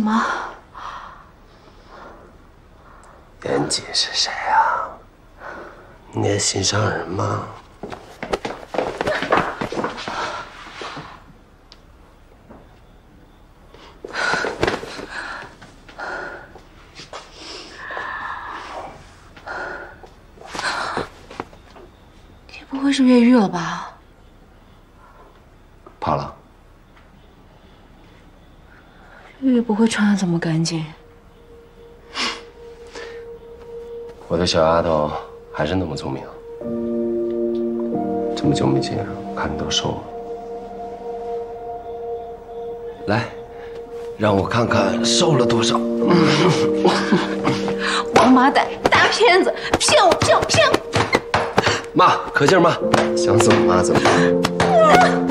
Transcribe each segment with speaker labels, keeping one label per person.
Speaker 1: 是严谨吗？
Speaker 2: 严谨是谁啊？你的心上人吗？
Speaker 1: 你不会是越狱了吧？
Speaker 2: 怕了？
Speaker 1: 越狱不会穿的这么干净。
Speaker 2: 我的小丫头还是那么聪明。这么久没见，看你都瘦了。来，让我看看瘦了多少。
Speaker 1: 王八蛋，大骗子，骗我，骗我，骗我！
Speaker 2: 妈，可劲儿骂，想怎么骂怎么骂。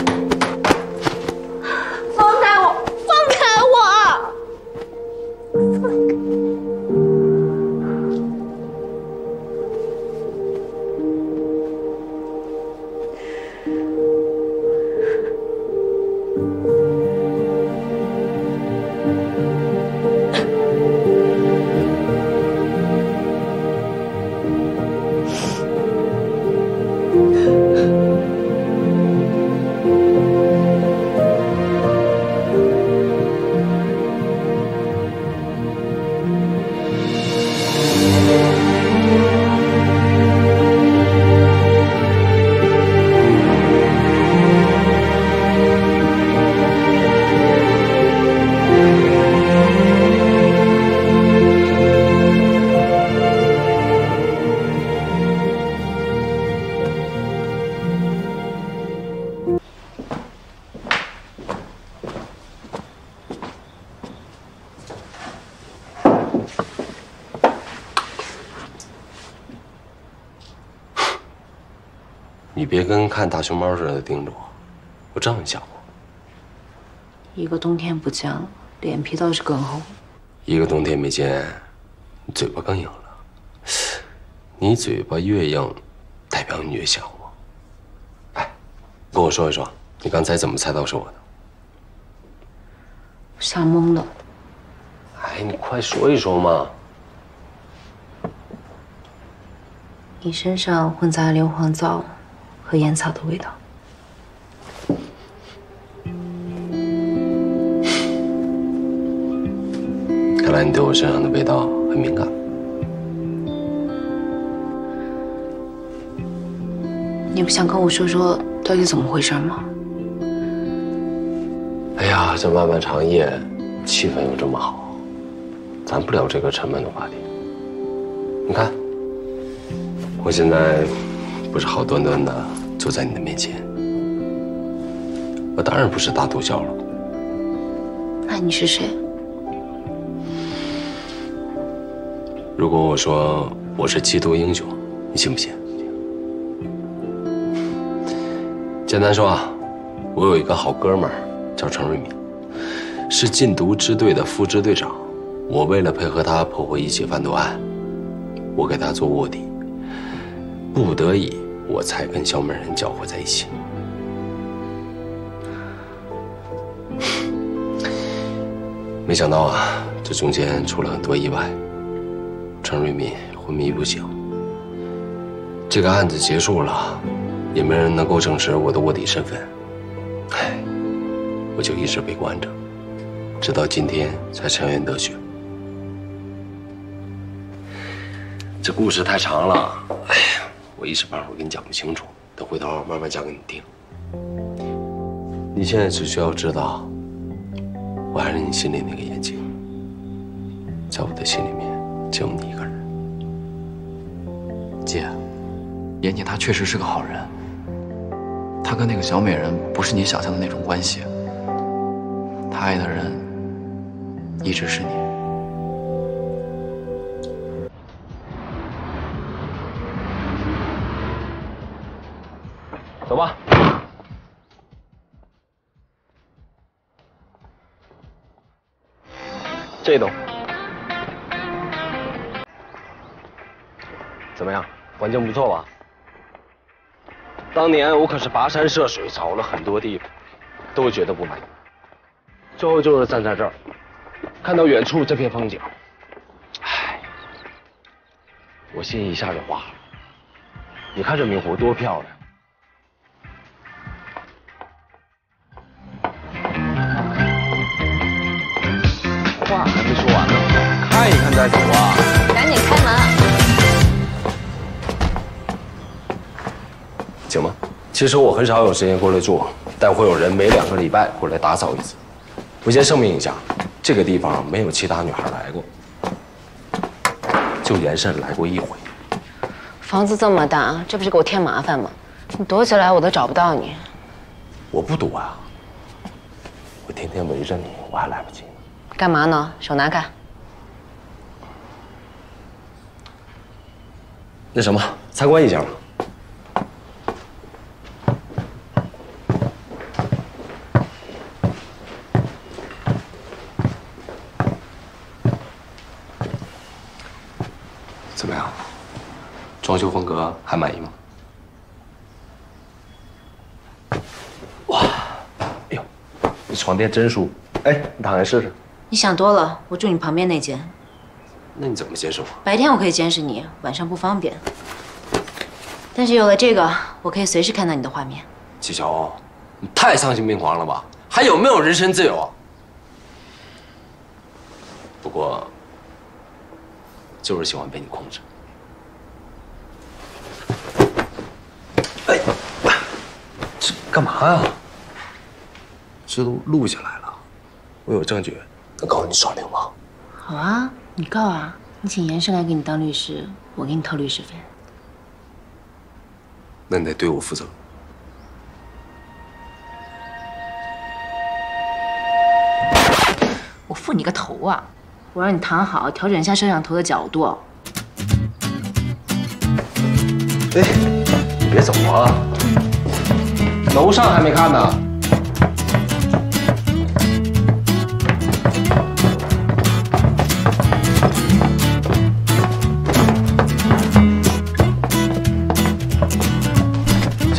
Speaker 2: 看大熊猫似的盯着我，我知道你想我。
Speaker 1: 一个冬天不见了，脸皮倒是更厚。
Speaker 2: 一个冬天没见，你嘴巴更硬了。你嘴巴越硬，代表你越想我。哎，跟我说一说，你刚才怎么猜到是我的？
Speaker 1: 吓蒙了。
Speaker 2: 哎，你快说一说嘛！
Speaker 1: 你身上混杂硫磺皂和烟草的味道。
Speaker 2: 看来你对我身上的味道很敏感。
Speaker 1: 你不想跟我说说到底怎么回事吗？
Speaker 2: 哎呀，这漫漫长夜，气氛又这么好，咱不聊这个沉闷的话题。你看，我现在不是好端端的坐在你的面前，我当然不是大毒枭了。
Speaker 1: 那你是谁？
Speaker 2: 如果我说我是缉毒英雄，你信不信？简单说啊，我有一个好哥们儿叫陈瑞敏，是禁毒支队的副支队长。我为了配合他破获一起贩毒案，我给他做卧底，不得已我才跟小美人搅和在一起。没想到啊，这中间出了很多意外。程瑞敏昏迷不醒，这个案子结束了，也没人能够证实我的卧底身份。唉，我就一直被关着，直到今天才沉冤得雪。这故事太长了，哎呀，我一时半会儿跟你讲不清楚，等回头慢慢讲给你听。你现在只需要知道，我还是你心里那个眼睛，在我的心里面。只有你一个人，
Speaker 3: 姐。严谨他确实是个好人，他跟那个小美人不是你想象的那种关系。他爱的人一直是你。
Speaker 2: 走吧。这栋。怎么样，环境不错吧？当年我可是跋山涉水找了很多地方，都觉得不满意，最后就是站在这儿，看到远处这片风景，唉，我心一下就化了。你看这明湖多漂亮！看一看再走啊！
Speaker 1: 赶紧开门。
Speaker 2: 行吗？其实我很少有时间过来住，但会有人每两个礼拜过来打扫一次。我先声明一下，这个地方没有其他女孩来过，就严慎来过一回。
Speaker 1: 房子这么大，这不是给我添麻烦吗？你躲起来我都找不到你。
Speaker 2: 我不躲啊，我天天围着你，我还来不及呢。
Speaker 1: 干嘛呢？手拿开。
Speaker 2: 那什么，参观一下吧。怎么样？装修风格还满意吗？哇，哎呦，这床垫真舒服。哎，你躺下试试。
Speaker 1: 你想多了，我住你旁边那间。
Speaker 2: 那你怎么监视我？
Speaker 1: 白天我可以监视你，晚上不方便。但是有了这个，我可以随时看到你的画面。
Speaker 2: 季小欧，你太丧心病狂了吧？还有没有人身自由啊？不过，就是喜欢被你控制。哎，这干嘛呀？这都录下来了，我有证据能告你耍流氓。
Speaker 1: 好啊，你告啊！你请严胜来给你当律师，我给你掏律师费。
Speaker 2: 那你得对我负责。
Speaker 1: 我负你个头啊！我让你躺好，调整一下摄像头的角度。
Speaker 2: 哎，你别走啊！楼上还没看呢。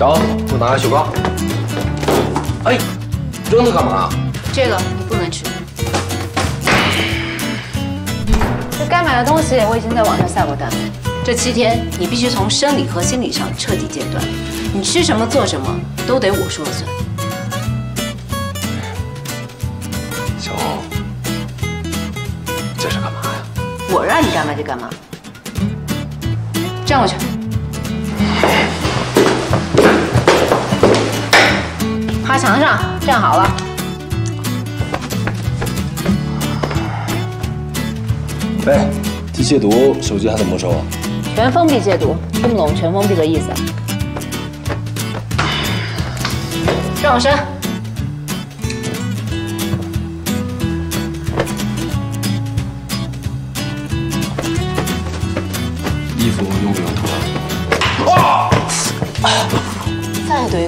Speaker 2: 小欧，给我拿个雪糕。哎，扔它干嘛？
Speaker 1: 这个你不能吃。这该买的东西我已经在网上下过单了。这七天你必须从生理和心理上彻底戒断，你吃什么做什么都得我说了算。
Speaker 2: 小欧，这是干嘛呀？
Speaker 1: 我让你干嘛就干嘛。站过去。趴墙上，站好了。
Speaker 2: 喂，这戒毒手机还怎么没收啊？
Speaker 1: 全封闭戒毒，听不懂全封闭的意思。转我身。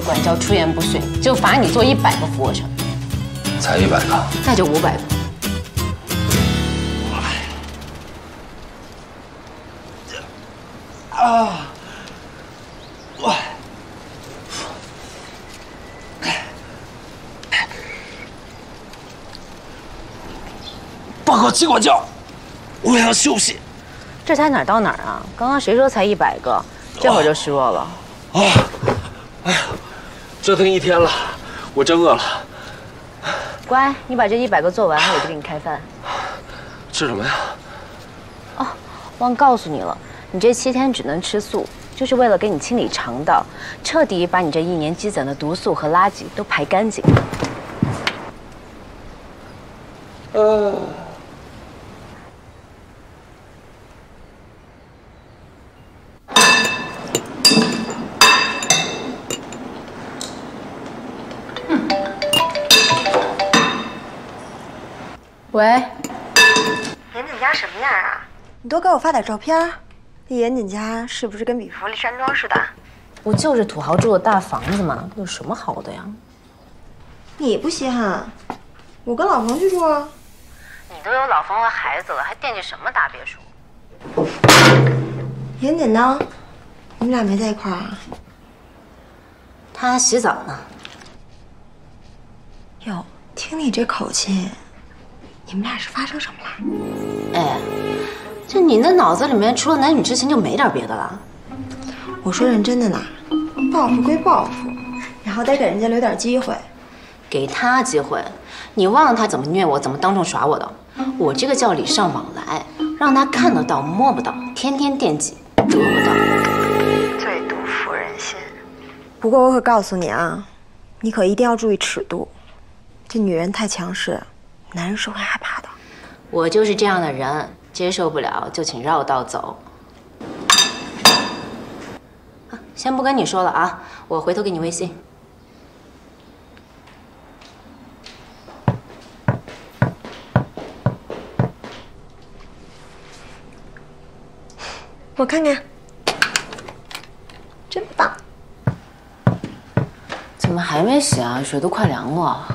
Speaker 1: 管教出言不逊，就罚你做一百个俯卧撑，
Speaker 2: 才一百个，
Speaker 1: 那就五百个。
Speaker 2: 啊！我报告机管教，我要休息。
Speaker 1: 这才哪儿到哪儿啊？刚刚谁说才一百个？这会儿就虚弱了。
Speaker 2: 啊！折腾一天了，我真饿了。
Speaker 1: 乖，你把这一百个做完，我就给你开饭。
Speaker 2: 吃什么呀？
Speaker 1: 哦，忘告诉你了，你这七天只能吃素，就是为了给你清理肠道，彻底把你这一年积攒的毒素和垃圾都排干净。
Speaker 2: 呃。
Speaker 4: 你多给我发点照片。那严谨家是不是跟比弗利山庄似的？
Speaker 1: 不就是土豪住的大房子吗？有什么好的呀？
Speaker 4: 你不稀罕？我跟老冯去住啊。
Speaker 1: 你都有老冯和孩子了，还惦记什么大别墅？
Speaker 4: 严谨呢？你们俩没在一块儿啊？
Speaker 1: 他洗澡呢。
Speaker 4: 哟，听你这口气。你们俩是发生什么了？
Speaker 1: 哎，就你那脑子里面除了男女之情就没点别的了？
Speaker 4: 我说认真的呢，报复归报复，你好歹给人家留点机会。
Speaker 1: 给他机会，你忘了他怎么虐我，怎么当众耍我的？我这个叫礼尚往来，让他看得到摸不到，天天惦记得不到，
Speaker 4: 最毒妇人心。不过我可告诉你啊，你可一定要注意尺度，这女人太强势，男人是会害怕的。
Speaker 1: 我就是这样的人，接受不了就请绕道走。先不跟你说了啊，我回头给你微信。
Speaker 4: 我看看，真棒！
Speaker 1: 怎么还没洗啊？水都快凉了。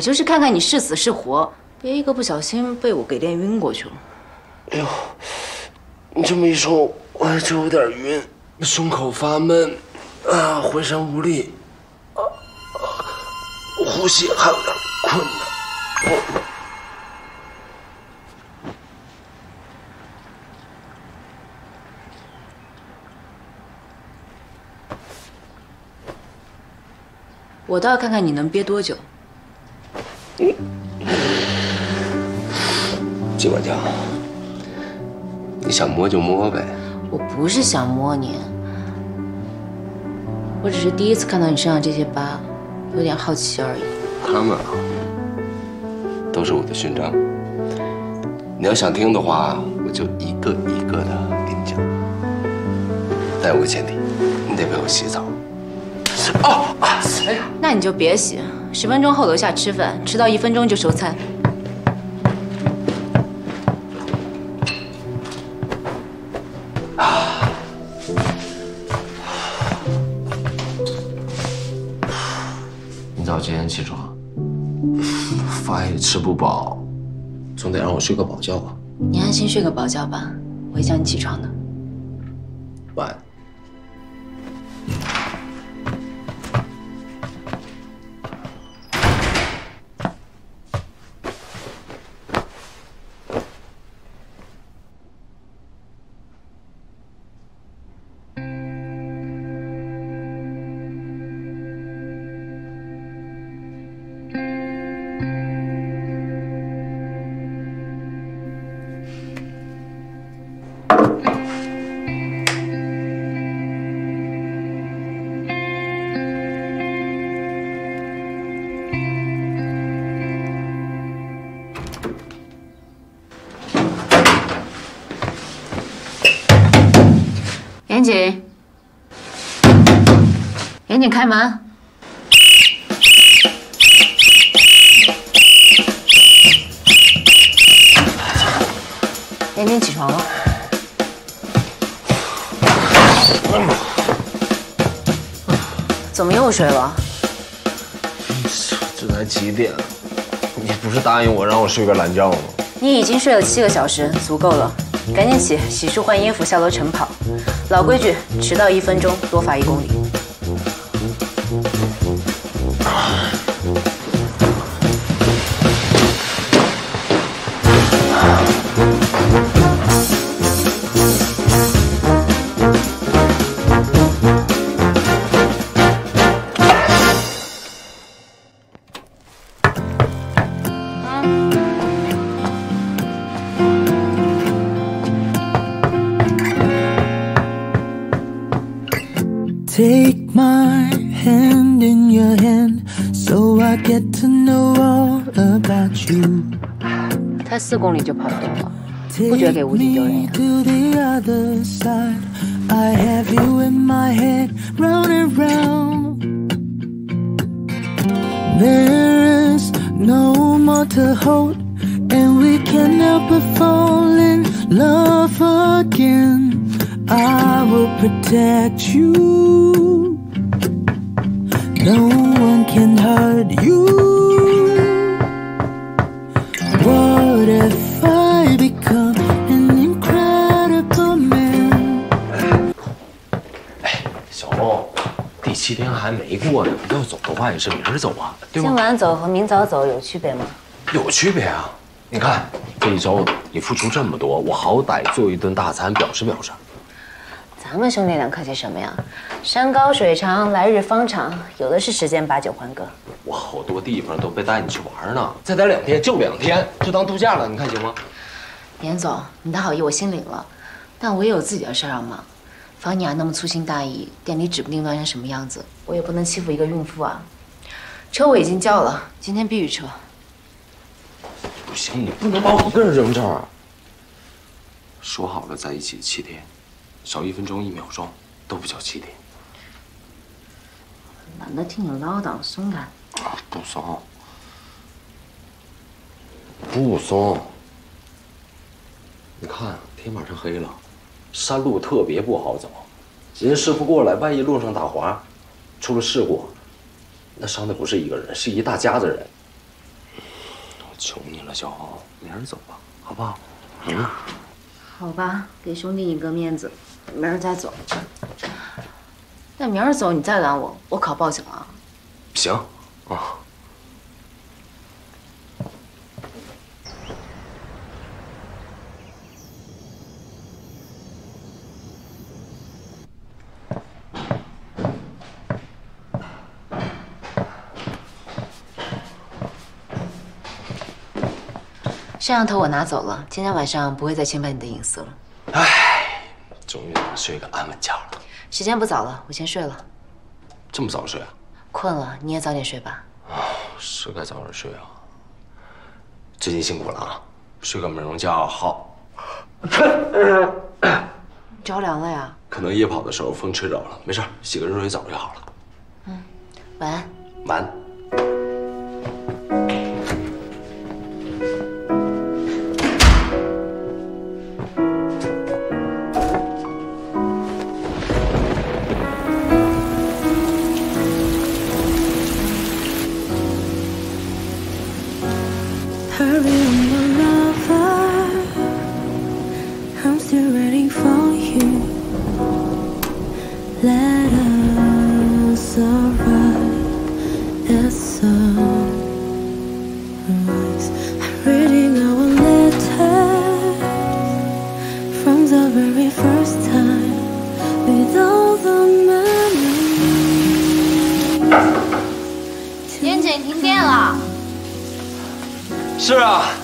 Speaker 1: 我就是看看你是死是活，别一个不小心被我给练晕过去了。
Speaker 2: 哎呦，你这么一说，我就有点晕，胸口发闷，啊，浑身无力，啊啊，呼吸还有点困难。
Speaker 1: 我倒要看看你能憋多久。
Speaker 2: 金管家，你想摸就摸呗。
Speaker 1: 我不是想摸你，我只是第一次看到你身上这些疤，有点好奇而已。
Speaker 2: 他们啊，都是我的勋章。你要想听的话，我就一个一个的给你讲。但有个前提，你得陪我洗澡。哦，哎呀，
Speaker 1: 那你就别洗，十分钟后楼下吃饭，迟到一分钟就收餐。
Speaker 2: 睡个饱觉吧。
Speaker 1: 你安心睡个饱觉吧，我会叫你起床的。严谨，开门。严谨，起床了。怎么又睡了？
Speaker 2: 这才几点？你不是答应我让我睡个懒觉吗？
Speaker 1: 你已经睡了七个小时，足够了。赶紧起，洗漱换衣服，下楼晨跑。老规矩，迟到一分钟多罚一公里。
Speaker 5: Take my hand in your hand so I get to know all about you.
Speaker 1: 才四公里就跑多了，不觉得给吴景丢
Speaker 5: Take
Speaker 1: 人
Speaker 5: me
Speaker 1: 呀？
Speaker 5: to the other side. I have you in my head, round and round. There is no more to hold. and we can't help but fall in love again. I will protect you. No one can hurt you. What if I become an incredible man?
Speaker 2: 哎小梦，第七天还没过呢，要走的话也是明儿走啊，对
Speaker 1: 今？晚走和明早走有区别吗？
Speaker 2: 有区别啊！你看这一周你付出这么多，我好歹做一顿大餐表示表示。
Speaker 1: 咱们兄弟俩客气什么呀？山高水长，来日方长，有的是时间把酒欢歌。
Speaker 2: 我好多地方都没带你去玩呢，再待两天就两天，就当度假了，你看行吗？
Speaker 1: 严总，你的好意我心领了，但我也有自己的事儿要忙。方妮雅那么粗心大意，店里指不定乱成什么样子，我也不能欺负一个孕妇啊。车我已经叫了，今天必须撤。
Speaker 2: 不行，你不能把我一个人扔这儿。说好了在一起七天，少一分钟一秒钟都不叫起点。
Speaker 1: 懒得听你唠叨，松开。
Speaker 2: 啊，不松，不松。你看天马上黑了，山路特别不好走，人师傅过来，万一路上打滑，出了事故，那伤的不是一个人，是一大家子人。我求你了，小豪，明儿走吧，好不好？嗯。
Speaker 1: 好吧，给兄弟一个面子，明儿再走。那明儿走你再拦我，我可要报警了！
Speaker 2: 行，啊。
Speaker 1: 摄像头我拿走了，今天晚上不会再侵犯你的隐私了。
Speaker 2: 唉，终于能睡个安稳觉了。
Speaker 1: 时间不早了，我先睡了。
Speaker 2: 这么早睡啊？
Speaker 1: 困了，你也早点睡吧。
Speaker 2: 啊是该早点睡啊。最近辛苦了啊，睡个美容觉好。
Speaker 1: 着凉了呀？
Speaker 2: 可能夜跑的时候风吹着了，没事，洗个热水澡就好了。
Speaker 1: 嗯晚安。
Speaker 2: 晚安。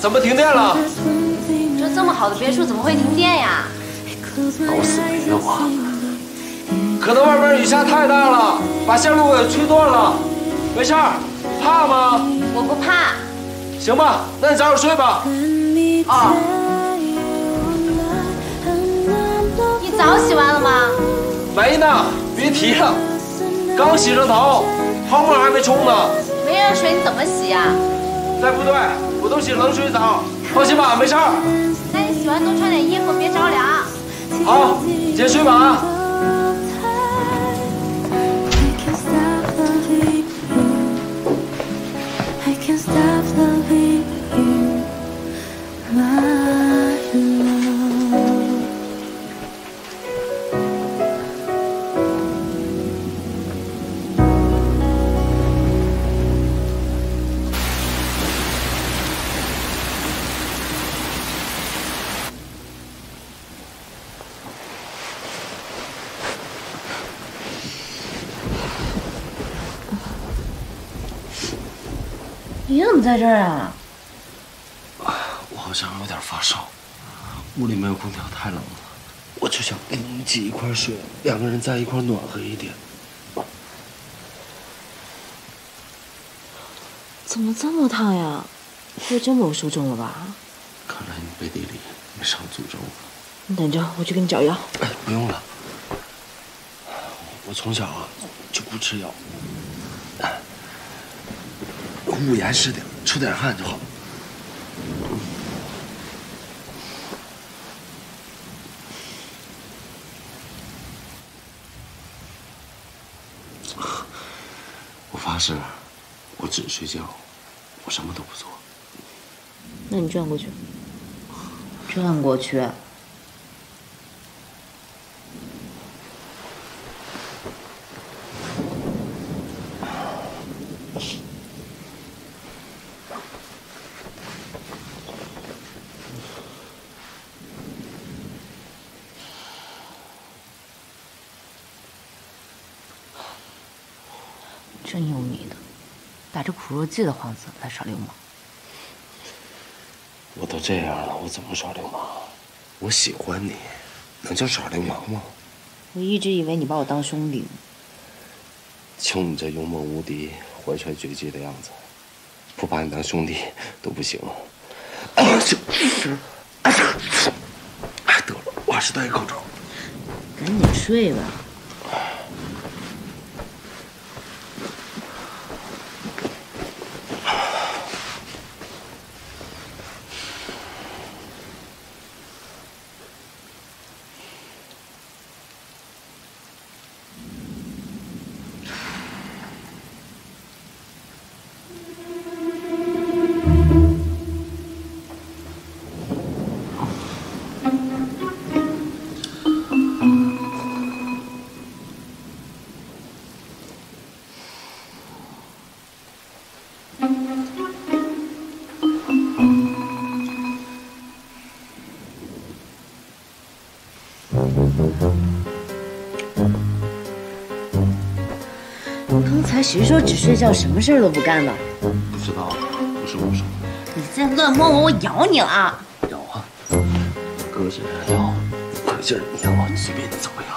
Speaker 2: 怎么停电了？
Speaker 1: 这这么好的别墅怎么会停电呀？
Speaker 2: 搞死没了我！可能外面雨下太大了，把线路给吹断了。没事儿，怕吗？
Speaker 1: 我不怕。
Speaker 2: 行吧，那你早点睡吧。
Speaker 1: 啊，你澡洗完了吗？
Speaker 2: 没呢，别提了，刚洗上头，泡沫还没冲呢。
Speaker 1: 没热水你怎么洗呀？
Speaker 2: 在部队我都洗冷水澡，放心吧，没事儿。
Speaker 1: 那你洗完多穿点衣服，别着凉。
Speaker 2: 好，先睡吧啊。
Speaker 1: 在这儿啊？
Speaker 2: 我好像有点发烧，屋里没有空调，太冷了。我就想跟你们挤一块睡，两个人在一块暖和一点。
Speaker 1: 怎么这么烫呀？会真被我说中了吧？
Speaker 2: 看来你背地里没少诅咒我。
Speaker 1: 你等着，我去给你找药。
Speaker 2: 哎，不用了，我从小啊就不吃药，捂严实点出点汗就好我发誓我只睡觉我什么都不做。
Speaker 1: 那你转过去。转过去。打着苦肉计的幌子来耍流氓。
Speaker 2: 我都这样了，我怎么耍流氓？我喜欢你，能叫耍流氓吗？
Speaker 1: 我一直以为你把我当兄弟。
Speaker 2: 就你这勇猛无敌、怀揣绝技的样子，不把你当兄弟都不行。哎得了，我还是戴个口罩。
Speaker 1: 赶紧睡吧。谁说只睡觉什么事儿都不干的？
Speaker 2: 不知道，不是我说。
Speaker 1: 你再乱摸我，我咬你了！
Speaker 2: 咬啊！哥身上咬，可劲儿咬，随便你怎么咬。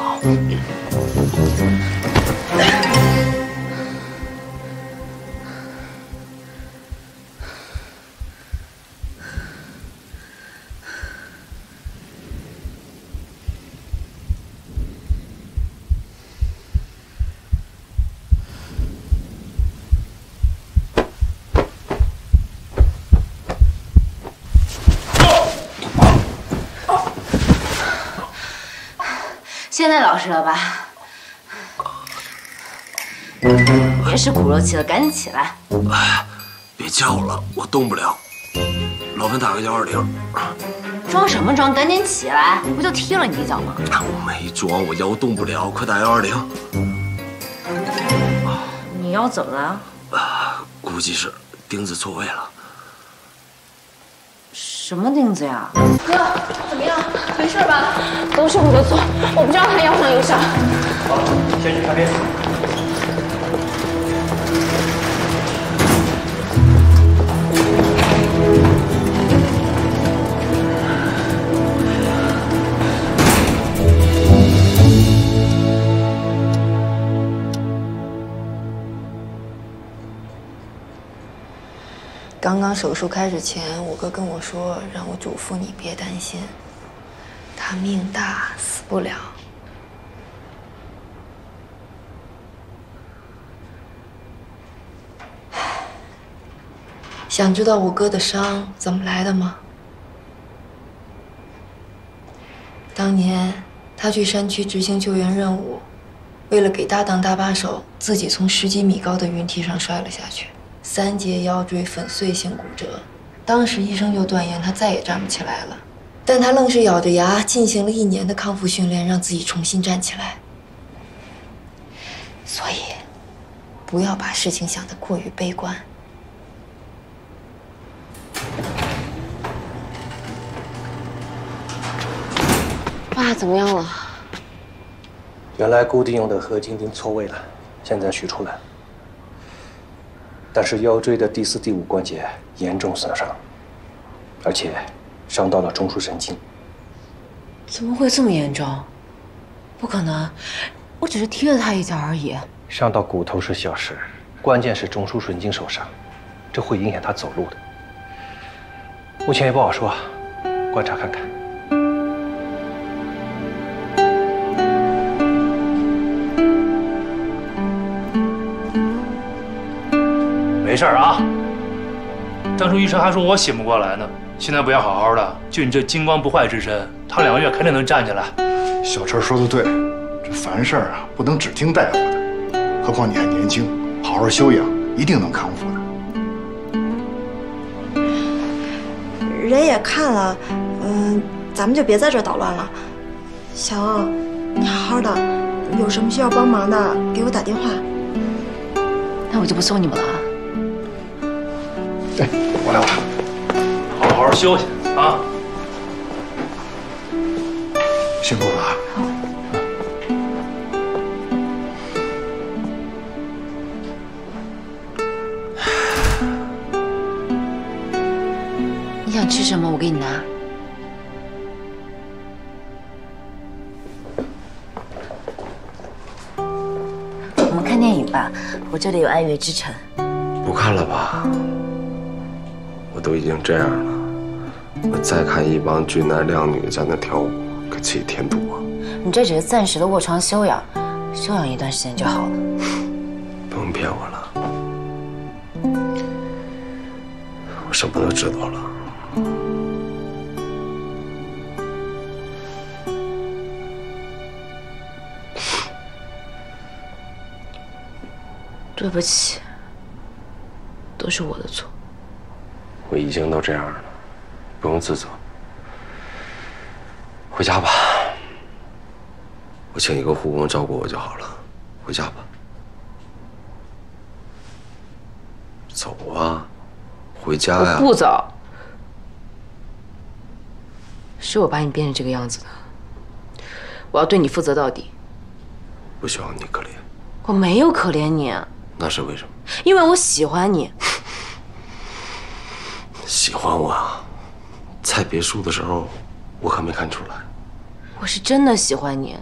Speaker 1: 现在老实了吧？别使苦肉计了，赶紧起来！
Speaker 2: 哎别叫了，我动不了。老板打个幺二零。
Speaker 1: 装什么装？赶紧起来！不就踢了你一脚吗？
Speaker 2: 我没装，我腰动不了，快打幺二零。
Speaker 1: 你腰怎么了？
Speaker 2: 啊估计是钉子错位了。
Speaker 1: 什么钉子呀？
Speaker 6: 哥，怎么样？没事吧？都是我的错，我不知道他腰上有伤。
Speaker 7: 先去看病。
Speaker 4: 刚刚手术开始前，我哥跟我说，让我嘱咐你别担心，他命大，死不了。想知道我哥的伤怎么来的吗？当年他去山区执行救援任务，为了给搭档搭把手，自己从十几米高的云梯上摔了下去。三节腰椎粉碎性骨折，当时医生就断言他再也站不起来了，但他愣是咬着牙进行了一年的康复训练，让自己重新站起来。所以，不要把事情想得过于悲观。
Speaker 6: 爸怎么样了？
Speaker 7: 原来固定用的合金钉错位了，现在取出来。但是腰椎的第四、第五关节严重损伤，而且伤到了中枢神经。
Speaker 1: 怎么会这么严重？不可能，我只是踢了他一脚而已。
Speaker 7: 伤到骨头是小事，关键是中枢神经受伤，这会影响他走路的。目前也不好说，观察看看。
Speaker 8: 事儿啊。当初医生还说我醒不过来呢，现在不要好好的，就你这金光不坏之身，躺两个月肯定能站起来。
Speaker 9: 小陈说的对，这凡事啊不能只听大夫的，何况你还年轻，好好休养，一定能康复的。
Speaker 10: 人也看了，嗯、咱们就别在这儿捣乱了。小欧，你好好的，有什么需要帮忙的，给我打电话。
Speaker 1: 那我就不送你们了啊。
Speaker 9: 哎，我来，我来。
Speaker 8: 好好休息啊！
Speaker 9: 辛苦了啊！
Speaker 1: 你想吃什么？我给你拿。我们看电影吧，我这里有《爱乐之城》。
Speaker 2: 不看了吧，我都已经这样了，我再看一帮俊男靓女在那跳舞，可气添堵啊！
Speaker 1: 你这只是暂时的卧床休养，休养一段时间就好了。
Speaker 2: 不用骗我了，我什么都知道了。
Speaker 1: 对不起，都是我的错。
Speaker 2: 我已经都这样了，不用自责。回家吧，我请一个护工照顾我就好了。回家吧，走啊，回家呀！
Speaker 6: 不走，是我把你变成这个样子的，我要对你负责到底。
Speaker 2: 不需要你可怜，
Speaker 1: 我没有可怜你，
Speaker 2: 那是为什么？
Speaker 1: 因为我喜欢你。
Speaker 2: 喜欢我啊？在别墅的时候，我可没看出来。
Speaker 1: 我是真的喜欢你。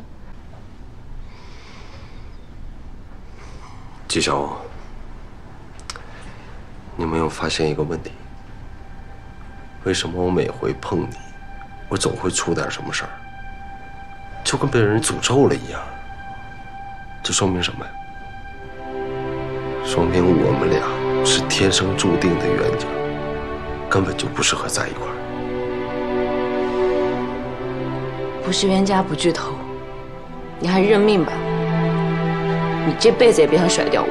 Speaker 2: 纪晓欧，你有没有发现一个问题？为什么我每回碰你，我总会出点什么事儿，就跟被人诅咒了一样？这说明什么呀？说明我们俩是天生注定的冤家，根本就不适合在一块儿。
Speaker 1: 不是冤家不聚头，你还是认命吧。你这辈子也别想甩掉我。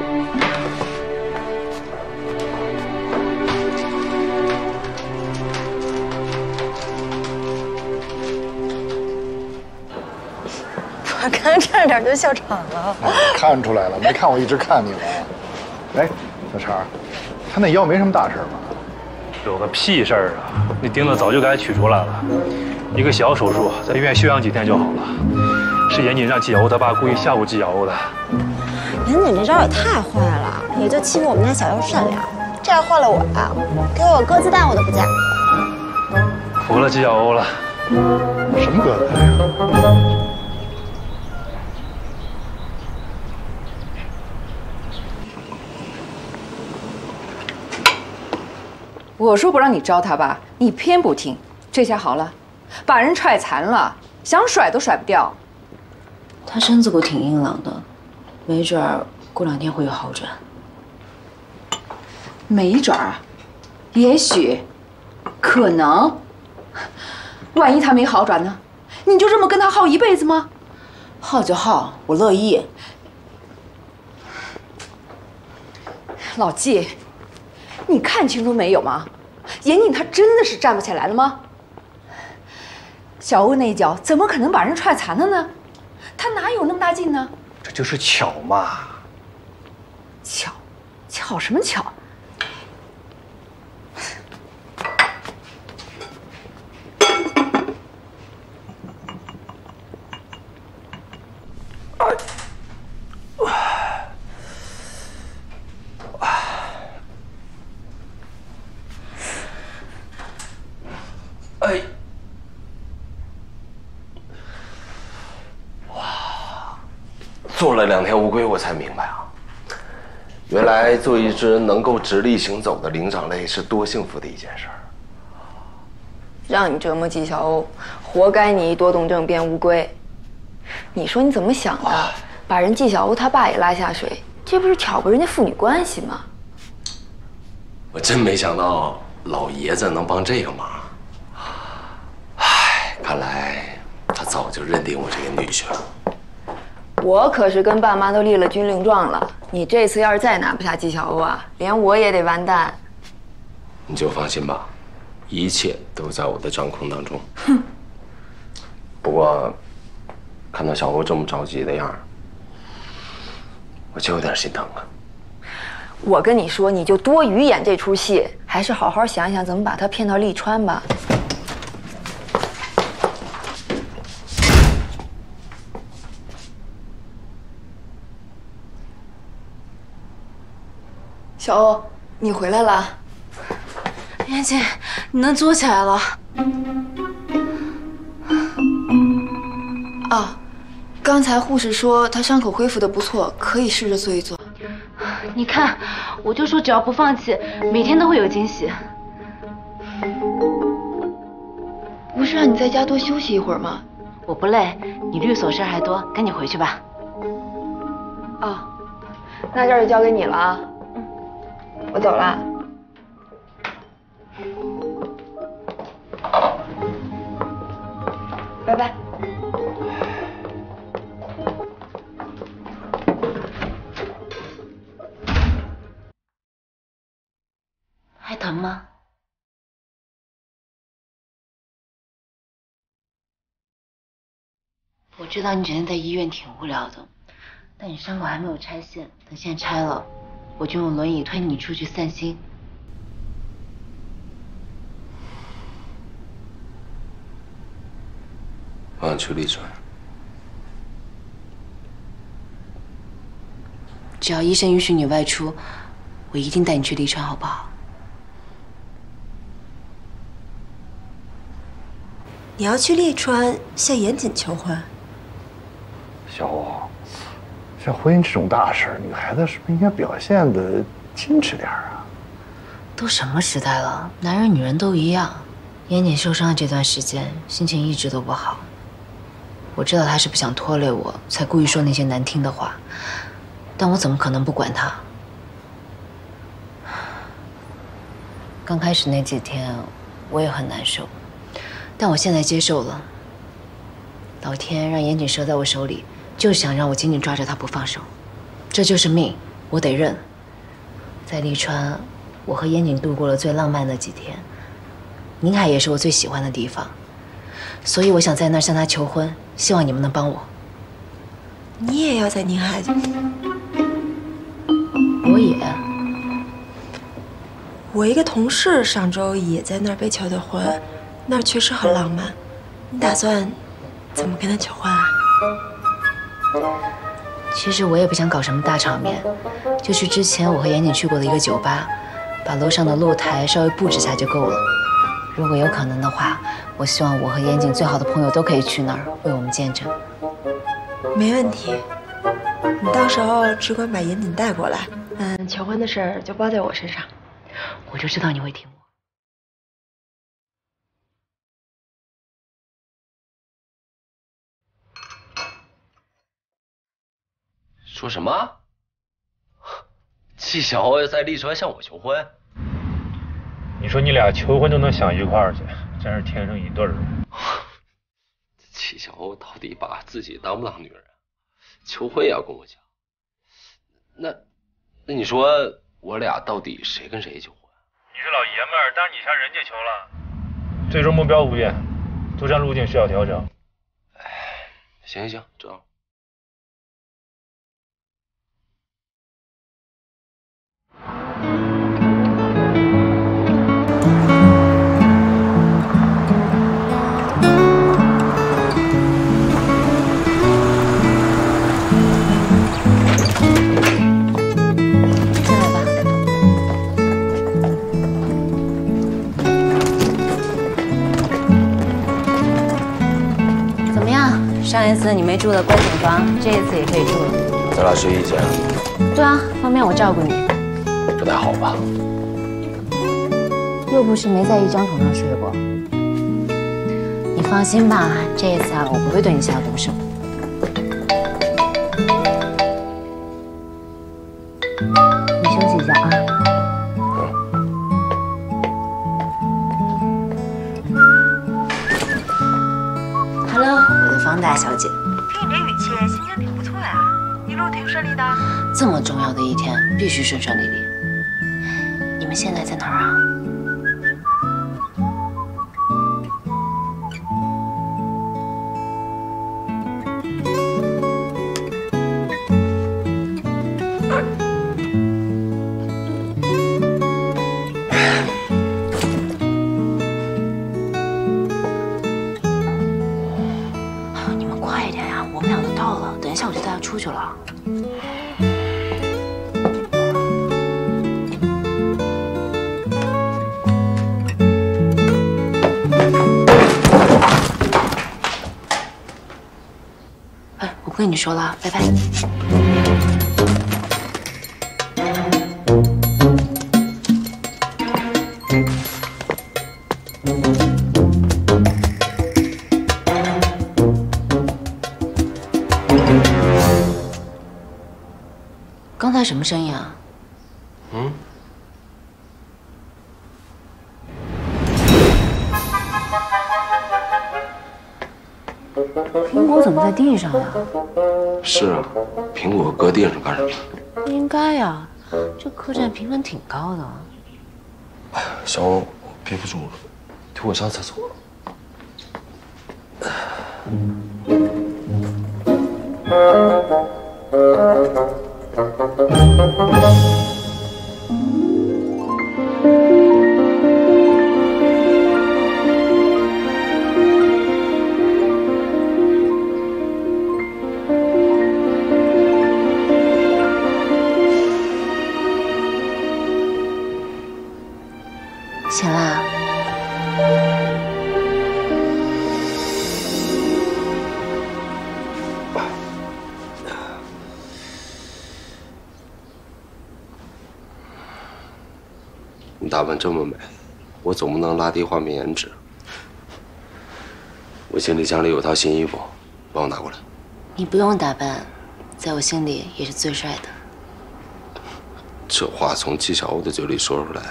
Speaker 10: 我刚差点就笑场了。
Speaker 9: 看出来了，没看我一直看你吗？哎，小陈，他那腰没什么大事吧？
Speaker 8: 有个屁事儿啊！那钉子早就该取出来了，一个小手术，在医院休养几天就好了。是严谨让季晓欧他爸故意吓唬季晓欧的。
Speaker 10: 严谨这招也太坏了，也就欺负我们家小优善良。这要换了我呀，给我鸽子蛋我都不嫁。
Speaker 8: 服了季晓欧了。
Speaker 9: 什么鸽子蛋呀？
Speaker 6: 我说不让你招他吧，你偏不听。这下好了，把人踹残了，想甩都甩不掉。
Speaker 1: 他身子骨挺硬朗的，没准儿过两天会有好转。
Speaker 6: 没准儿，也许，可能。万一他没好转呢？你就这么跟他耗一辈子吗？
Speaker 1: 耗就耗，我乐意。
Speaker 6: 老纪，你看清楚没有吗？严谨他真的是站不起来了吗？小欧那一脚怎么可能把人踹残了呢？他哪有那么大劲呢？
Speaker 7: 这就是巧嘛。
Speaker 6: 巧，巧什么巧？
Speaker 2: 哎，做了两天乌龟，我才明白啊，原来做一只能够直立行走的灵长类是多幸福的一件事儿。
Speaker 4: 让你折磨纪晓鸥，活该你一多动症变乌龟。你说你怎么想的？把人纪晓鸥他爸也拉下水，这不是挑拨人家父女关系吗？
Speaker 2: 我真没想到老爷子能帮这个忙。唉，看来他早就认定我这个女婿了。
Speaker 4: 我可是跟爸妈都立了军令状了，你这次要是再拿不下纪晓鸥啊，连我也得完蛋。
Speaker 2: 你就放心吧，一切都在我的掌控当中。哼。不过，看到小欧这么着急的样儿，我就有点心疼啊。
Speaker 4: 我跟你说，你就多余演这出戏，还是好好想想怎么把他骗到利川吧。小欧，你回来了。
Speaker 1: 妍姐，你能坐起来了？
Speaker 4: 啊，刚才护士说他伤口恢复的不错，可以试着坐一坐。
Speaker 1: 你看，我就说只要不放弃，每天都会有惊喜。
Speaker 4: 不是让你在家多休息一会儿吗？
Speaker 1: 我不累，你律所事还多，赶紧回去吧。
Speaker 4: 啊，那这儿就交给你了啊。我走了，拜拜。
Speaker 1: 还疼吗？我知道你整天在医院挺无聊的，但你伤口还没有拆线，等线拆了。我就用轮椅推你出去散心。
Speaker 2: 我想去利川。
Speaker 1: 只要医生允许你外出，我一定带你去利川，好不好？
Speaker 10: 你要去利川向严谨求婚？
Speaker 9: 小欧。像婚姻这种大事，女孩子是不是应该表现的矜持点啊？
Speaker 1: 都什么时代了，男人女人都一样。严谨受伤的这段时间，心情一直都不好。我知道他是不想拖累我，才故意说那些难听的话，但我怎么可能不管他？刚开始那几天，我也很难受，但我现在接受了。老天让严谨折在我手里。就想让我紧紧抓着他不放手，这就是命，我得认。在利川，我和燕景度过了最浪漫的几天。宁海也是我最喜欢的地方，所以我想在那儿向他求婚，希望你们能帮我。
Speaker 10: 你也要在宁海？
Speaker 1: 我也。
Speaker 10: 我一个同事上周也在那儿被求的婚，那儿确实很浪漫。你打算怎么跟他求婚啊？
Speaker 1: 其实我也不想搞什么大场面，就去之前我和严谨去过的一个酒吧，把楼上的露台稍微布置下就够了。如果有可能的话，我希望我和严谨最好的朋友都可以去那儿为我们见证。
Speaker 10: 没问题，你到时候只管把严谨带过来，嗯，求婚的事儿就包在我身上。
Speaker 1: 我就知道你会听我。
Speaker 2: 说什么？季晓欧要在利川向我求婚？
Speaker 8: 你说你俩求婚都能想一块儿去，真是天生一对儿。
Speaker 2: 季晓欧到底把自己当不当女人？求婚也要跟我讲？那那你说我俩到底谁跟谁求婚？
Speaker 8: 你是老爷们儿，但是你向人家求了。最终目标不变，作战路径需要调整。
Speaker 2: 哎，行行行，知道了。
Speaker 1: 上一次你没住的观景房，这一次也可以住了。
Speaker 2: 咱俩睡一间。
Speaker 1: 对啊，方便我照顾你。
Speaker 2: 不太好吧？
Speaker 1: 又不是没在一张床上睡过。你放心吧，这一次啊，我不会对你下毒手。
Speaker 10: 这
Speaker 1: 么重要的一天，必须顺顺利利。你们现在在哪儿啊？你说了，拜拜。刚才什么声音啊？地上呀？
Speaker 2: 是啊，苹果搁地上干什么？
Speaker 1: 不应该呀，这客栈评分挺高的。
Speaker 2: 哎呀小欧，我憋不住了，替我上厕所。能拉低画面颜值。我行李箱里有套新衣服，帮我拿过来。
Speaker 1: 你不用打扮，在我心里也是最帅的。
Speaker 2: 这话从纪晓欧的嘴里说出来，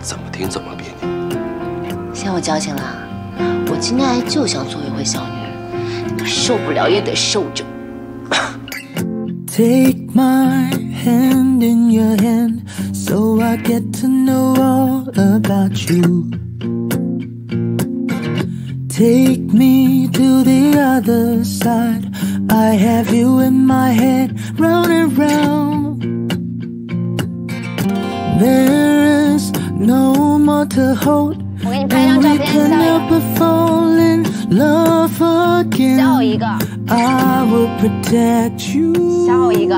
Speaker 2: 怎么听怎么别扭。
Speaker 1: 嫌我矫情了？我今天还就想做一回小女人，可受不了也得受着。
Speaker 5: Take my hand in your hand so I get to know all about you. Take me to the other side. I have you in my head, round and round. There is no more to hold.
Speaker 11: 我给你拍张照
Speaker 5: We
Speaker 11: 片，
Speaker 5: can
Speaker 11: 笑一
Speaker 5: never fall in love
Speaker 11: 个，
Speaker 5: again.
Speaker 11: 笑一个，
Speaker 5: I will protect you.
Speaker 11: 笑一个。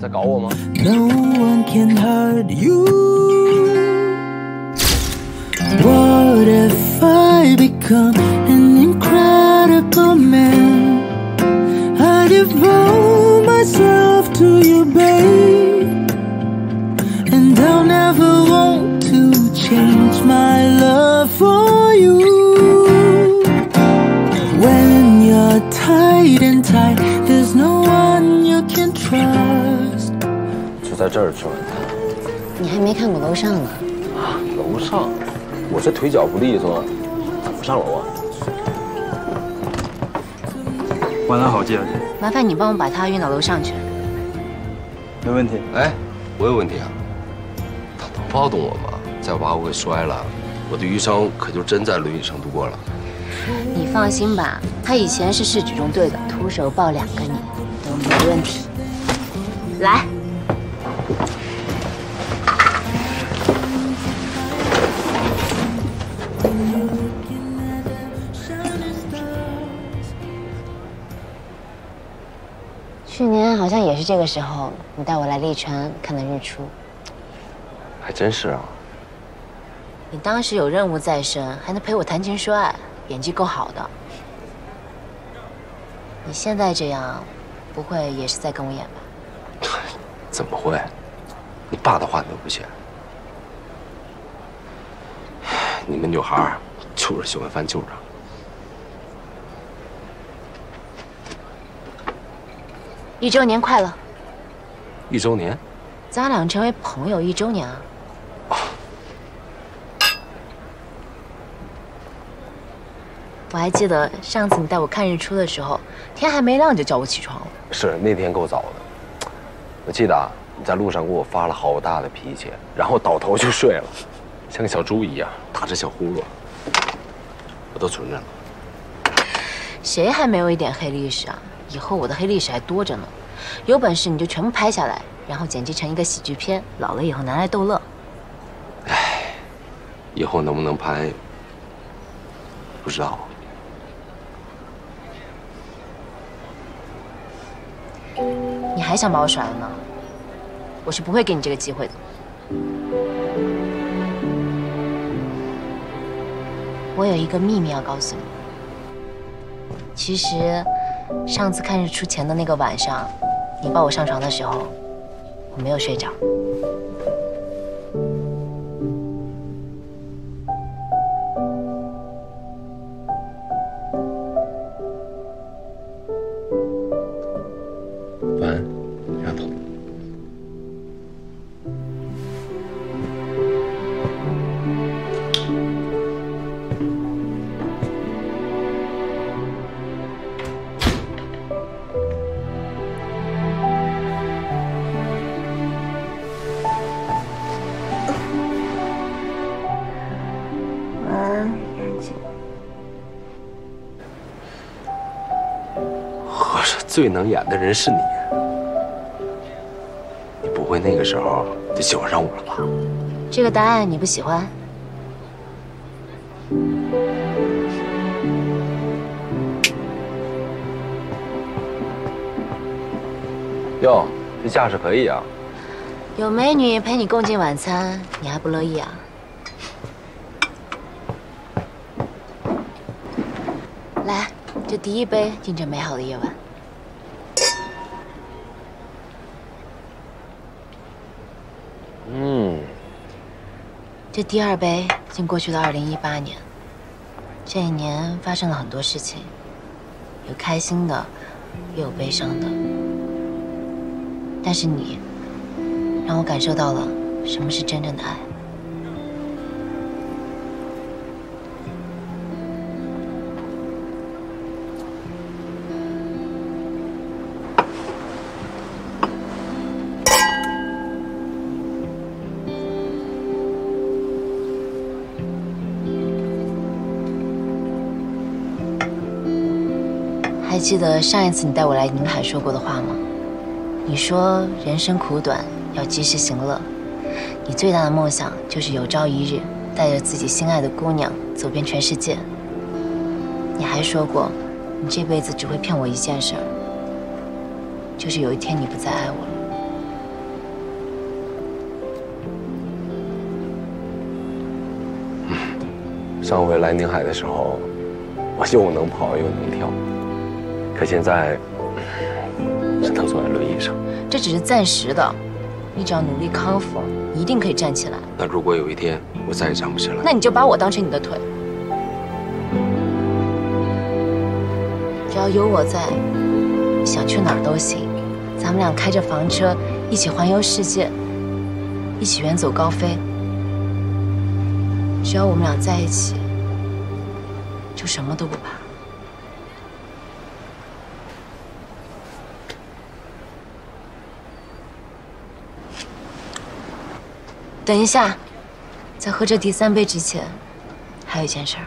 Speaker 2: 在搞我吗？
Speaker 5: No one can hurt you. What if I become an incredible man? I devote myself to you, babe. And I'll never want to change my love
Speaker 7: 这儿吃晚餐。
Speaker 1: 你还没看过楼上呢。
Speaker 7: 啊楼上，我这腿脚不利索，怎么上楼啊？
Speaker 12: 晚安好，季小姐，
Speaker 1: 麻烦你帮我把他运到楼上去。
Speaker 12: 没问题。
Speaker 2: 哎，我有问题啊！他能抱动我吗？再不把我给摔了，我的余生可就真在轮椅上度过了。
Speaker 1: 你放心吧，他以前是市举重队的，徒手抱两个你都没问题。来，是这个时候，你带我来利川看的日出。
Speaker 2: 还真是啊！
Speaker 1: 你当时有任务在身，还能陪我谈情说爱，演技够好的。你现在这样，不会也是在跟我演吧？
Speaker 2: 怎么会？你爸的话你都不信？你们女孩就是喜欢翻旧账。
Speaker 1: 一周年快乐！
Speaker 2: 一周年，
Speaker 1: 咱俩成为朋友一周年啊！我还记得上次你带我看日出的时候，天还没亮就叫我起床了。
Speaker 2: 是那天够早的，我记得啊，你在路上给我发了好大的脾气，然后倒头就睡了，像个小猪一样打着小呼噜，我都存着了。
Speaker 1: 谁还没有一点黑历史啊？以后我的黑历史还多着呢，有本事你就全部拍下来，然后剪辑成一个喜剧片，老了以后拿来逗乐。
Speaker 2: 哎以后能不能拍，不知道。
Speaker 1: 你还想把我甩了呢？我是不会给你这个机会的。我有一个秘密要告诉你。其实，上次看日出前的那个晚上，你抱我上床的时候，我没有睡着。
Speaker 2: 最能演的人是你，你不会那个时候就喜欢上我了吧？
Speaker 1: 这个答案你不喜欢？
Speaker 2: 哟，这架势可以啊！
Speaker 1: 有美女陪你共进晚餐，你还不乐意啊？来，这第一杯敬这美好的夜晚。
Speaker 2: 嗯，
Speaker 1: 这第二杯敬过去的二零一八年。这一年发生了很多事情，有开心的，也有悲伤的。但是你，让我感受到了什么是真正的爱。记得上一次你带我来宁海说过的话吗？你说人生苦短，要及时行乐。你最大的梦想就是有朝一日带着自己心爱的姑娘走遍全世界。你还说过，你这辈子只会骗我一件事，就是有一天你不再爱我了。
Speaker 2: 上回来宁海的时候，我又能跑又能跳，可现在只能坐在轮椅上。
Speaker 1: 这只是暂时的，你只要努力康复，一定可以站起来。
Speaker 2: 那如果有一天我再也站不起来，
Speaker 1: 那你就把我当成你的腿，只要有我在，想去哪儿都行。咱们俩开着房车一起环游世界，一起远走高飞。只要我们俩在一起，就什么都不怕。等一下，在喝这第三杯之前，还有一件事儿。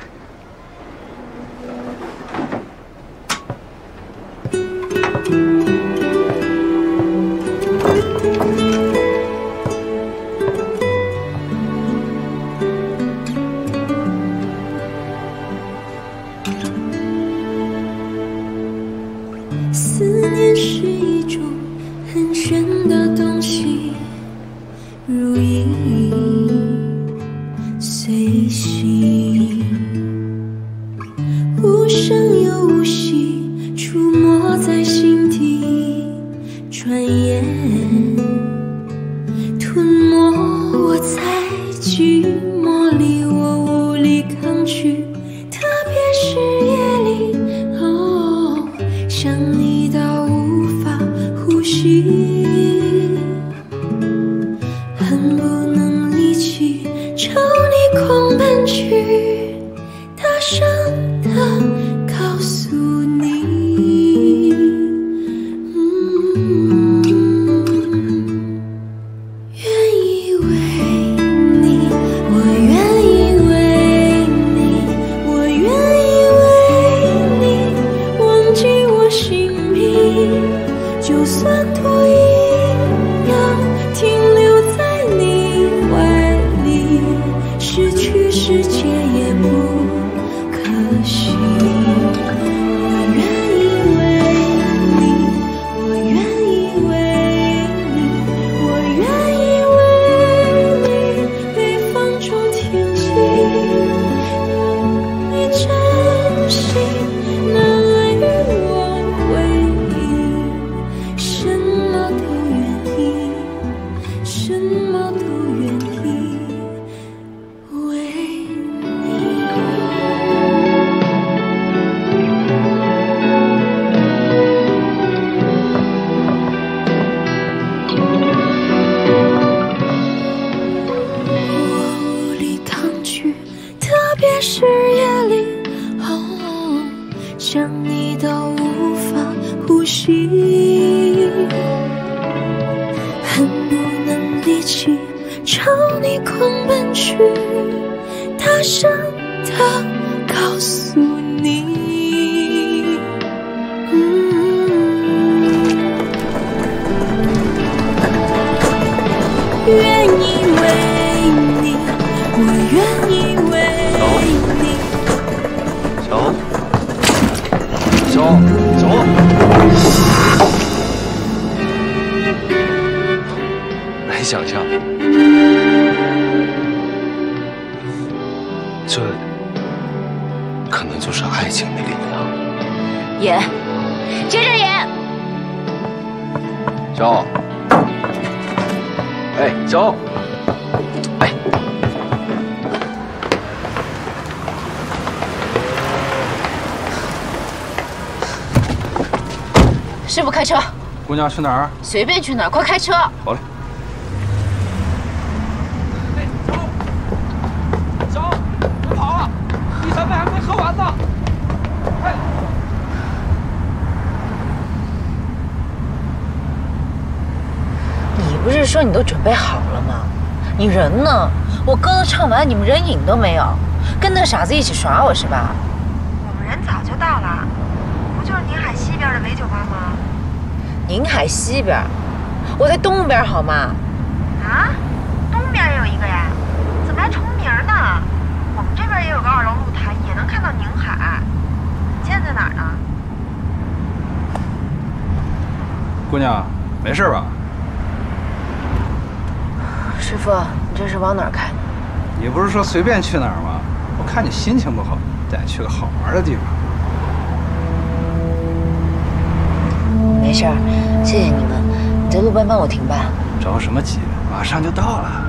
Speaker 5: 去
Speaker 12: 哪儿？
Speaker 1: 随便去哪儿，快开车。
Speaker 12: 好嘞。
Speaker 11: 小，别跑啊！第三杯还没喝完呢。快！
Speaker 1: 你不是说你都准备好了吗？你人呢？我歌都唱完，你们人影都没有，跟那傻子一起耍我是吧？
Speaker 10: 我们人早就到了，不就是宁海西边的美酒吧吗？
Speaker 1: 宁海西边，我在东边好吗？
Speaker 10: 啊，东边也有一个呀？怎么还重名呢？我们这边也有个二楼露台，也能看到宁海。你现在在哪儿呢？
Speaker 12: 姑娘，没事吧？
Speaker 1: 师傅，你这是往哪儿开？
Speaker 12: 你不是说随便去哪儿吗？我看你心情不好，带你去个好玩的地方。
Speaker 1: 没事儿，谢谢你们。你在路边帮我停吧。
Speaker 12: 着什么急？马上就到了。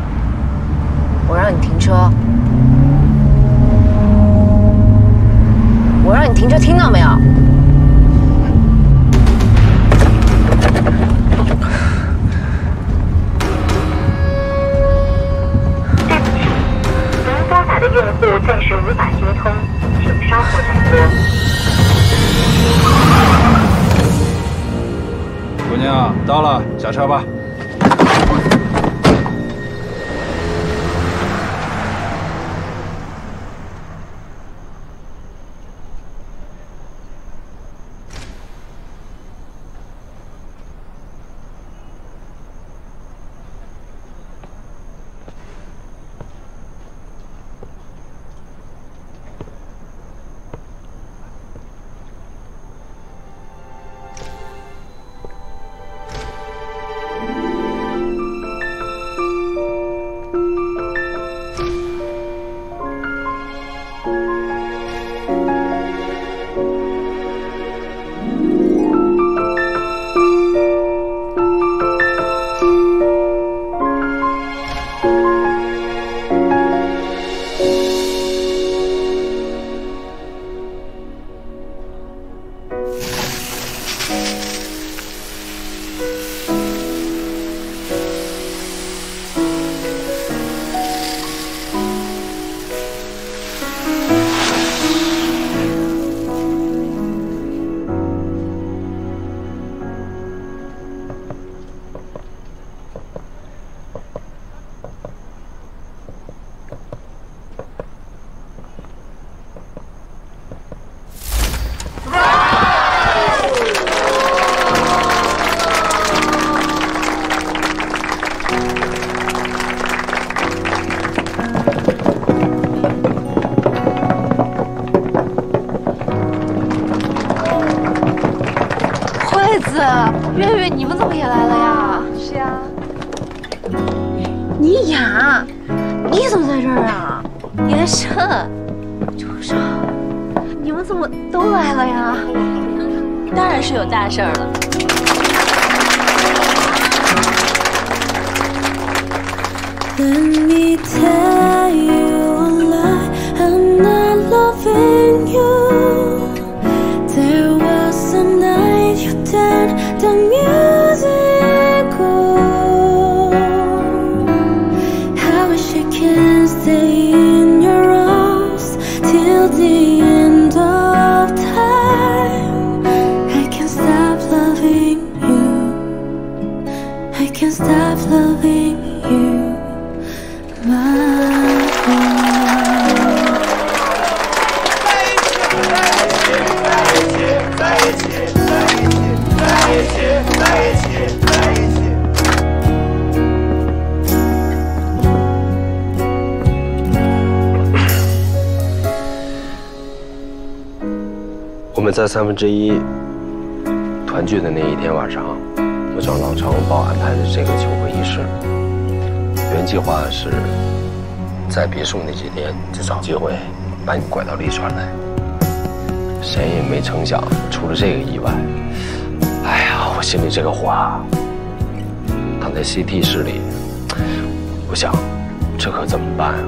Speaker 1: 我让你停车。我让你停车，听到没有？
Speaker 12: 到了，下车吧。三分之一团聚的那一天晚上，我找老程帮我安排的这个求婚仪式。原计划是在别墅那几天就找机会把你拐到利川来，谁也没成想出了这个意外。哎呀，我心里这个火啊！躺在 CT 室里，我想这可怎么办啊？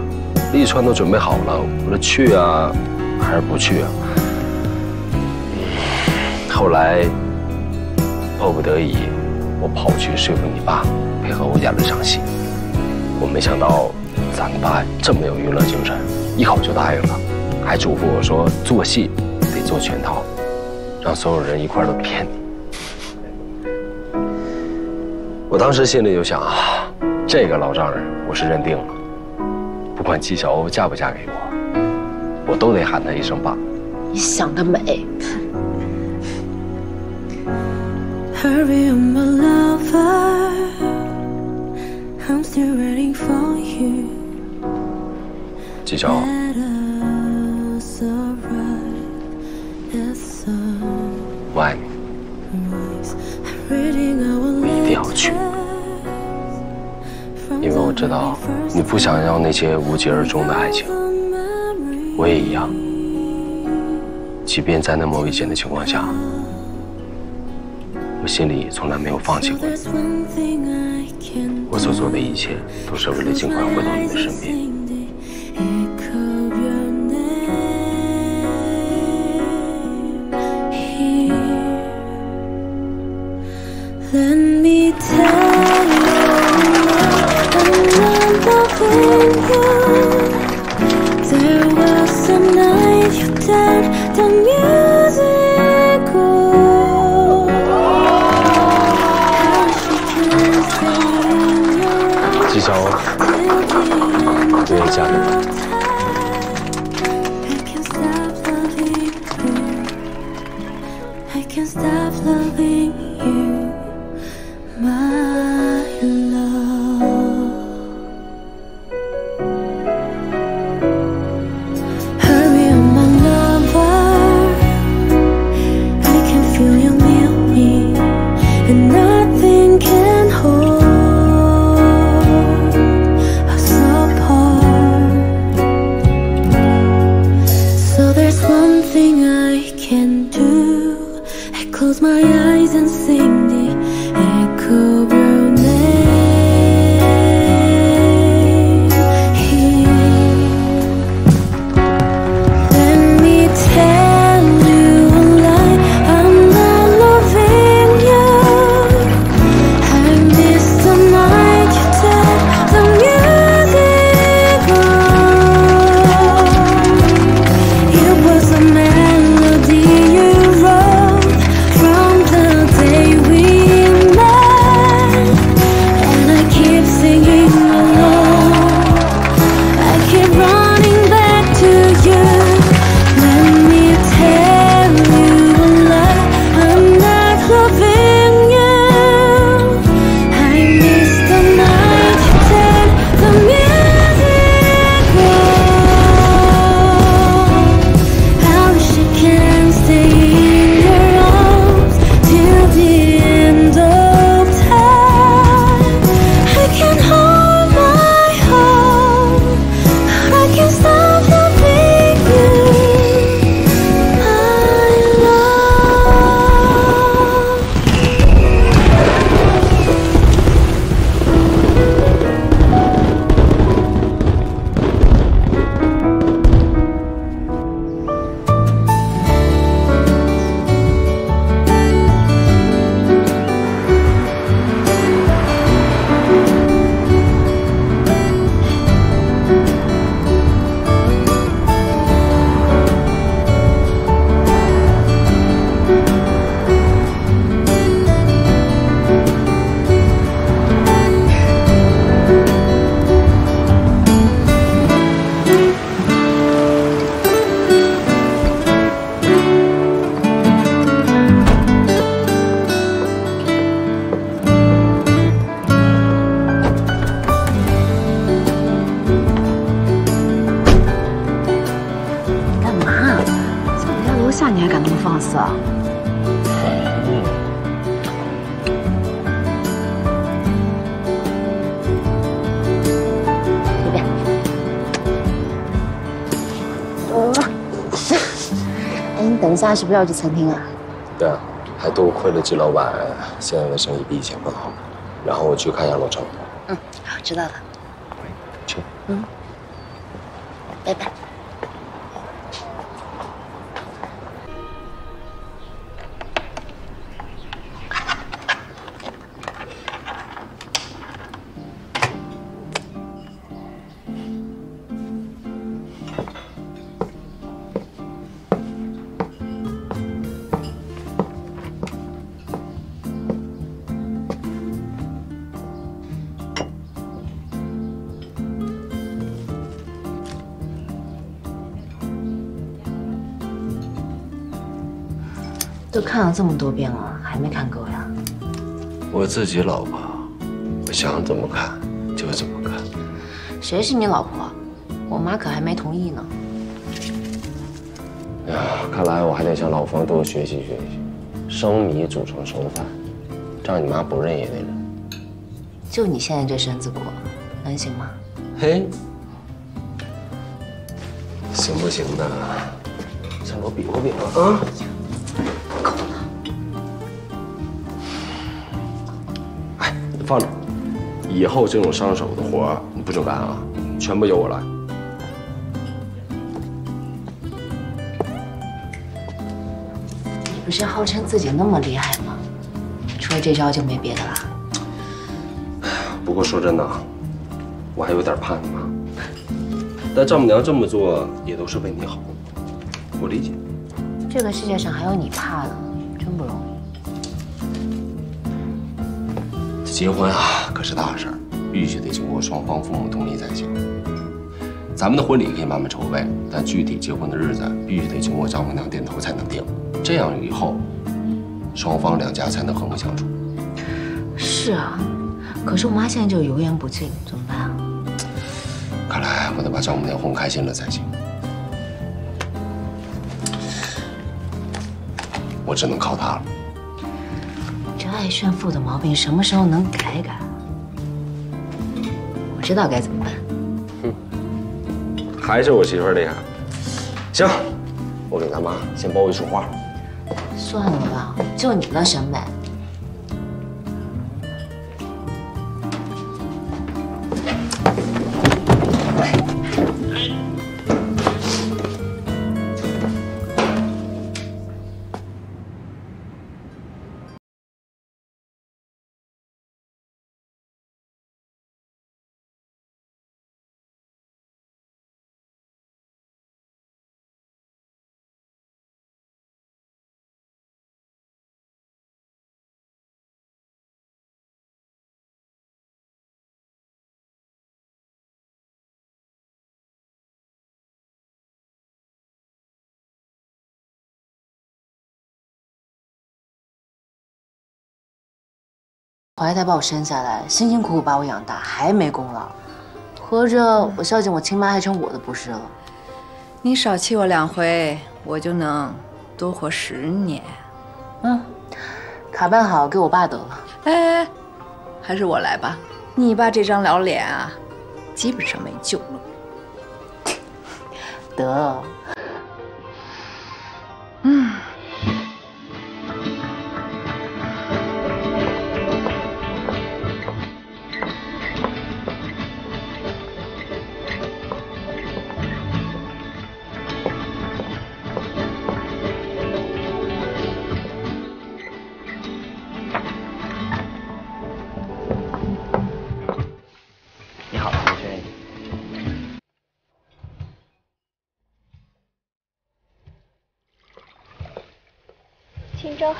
Speaker 12: 利川都准备好了，我说去啊，还是不去啊？后来迫不得已，我跑去说服你爸配合我演了场戏。我没想到咱爸这么有娱乐精神，一口就答应了，还嘱咐我说做戏得做全套，让所有人一块都骗你。我当时心里就想啊，这个老丈人我是认定了，不管纪晓鸥嫁不嫁给我，我都得喊他一声爸。
Speaker 1: 你想得美！
Speaker 2: hurry on my love 进州，
Speaker 12: 我爱你，
Speaker 2: 我
Speaker 12: 一定要去，因为我知道你不想要那些无疾而终的爱情，我也一样，即便在那么危险的情况下。我心里从来没有放弃过你。我所做的一切都是为了尽快回到你的身边。我愿
Speaker 1: 是不是要去餐厅啊？
Speaker 2: 对啊，还多亏了季老板现在的生意比以前更好，然后我去看一下老程。
Speaker 1: 嗯，好，知道了。看了这么多遍了，还没看够呀？
Speaker 2: 我自己老婆，我想怎么看就怎么看。
Speaker 1: 谁是你老婆？我妈可还没同意呢。
Speaker 2: 哎呀，看来我还得向老方多学习学习，生米煮成熟饭，这样你妈不认也得认。
Speaker 1: 就你现在这身子骨，能行吗？
Speaker 2: 嘿，行不行的，向我比划比划啊！放着，以后这种上手的活儿你不准干啊，全部由我来。
Speaker 1: 你不是号称自己那么厉害吗？除了这招就没别的了？
Speaker 2: 不过说真的啊，我还有点怕你妈。但丈母娘这么做也都是为你好，我理解。
Speaker 1: 这个世界上还有你怕
Speaker 2: 结婚啊，可是大事儿，必须得经过双方父母同意才行。咱们的婚礼可以慢慢筹备，但具体结婚的日子必须得经过丈母娘点头才能定。这样以后，双方两家才能和睦相处。
Speaker 1: 是啊，可是我妈现在就油盐不进，怎么办啊？
Speaker 2: 看来我得把丈母娘哄开心了才行。我只能靠她了。
Speaker 1: 这爱炫富的毛病什么时候能改改？我知道该怎么办。
Speaker 2: 哼还是我媳妇厉害。行，我给咱妈先包一束花。
Speaker 1: 算了吧，就你那审美。怀胎把我生下来，辛辛苦苦把我养大，还没功劳，合着我孝敬我亲妈还成我的不是了？
Speaker 6: 你少气我两回，我就能多活十年。
Speaker 1: 嗯，卡办好给我爸得了。
Speaker 6: 哎，还是我来吧。你爸这张老脸啊，基本上没救了。
Speaker 1: 得，
Speaker 6: 嗯。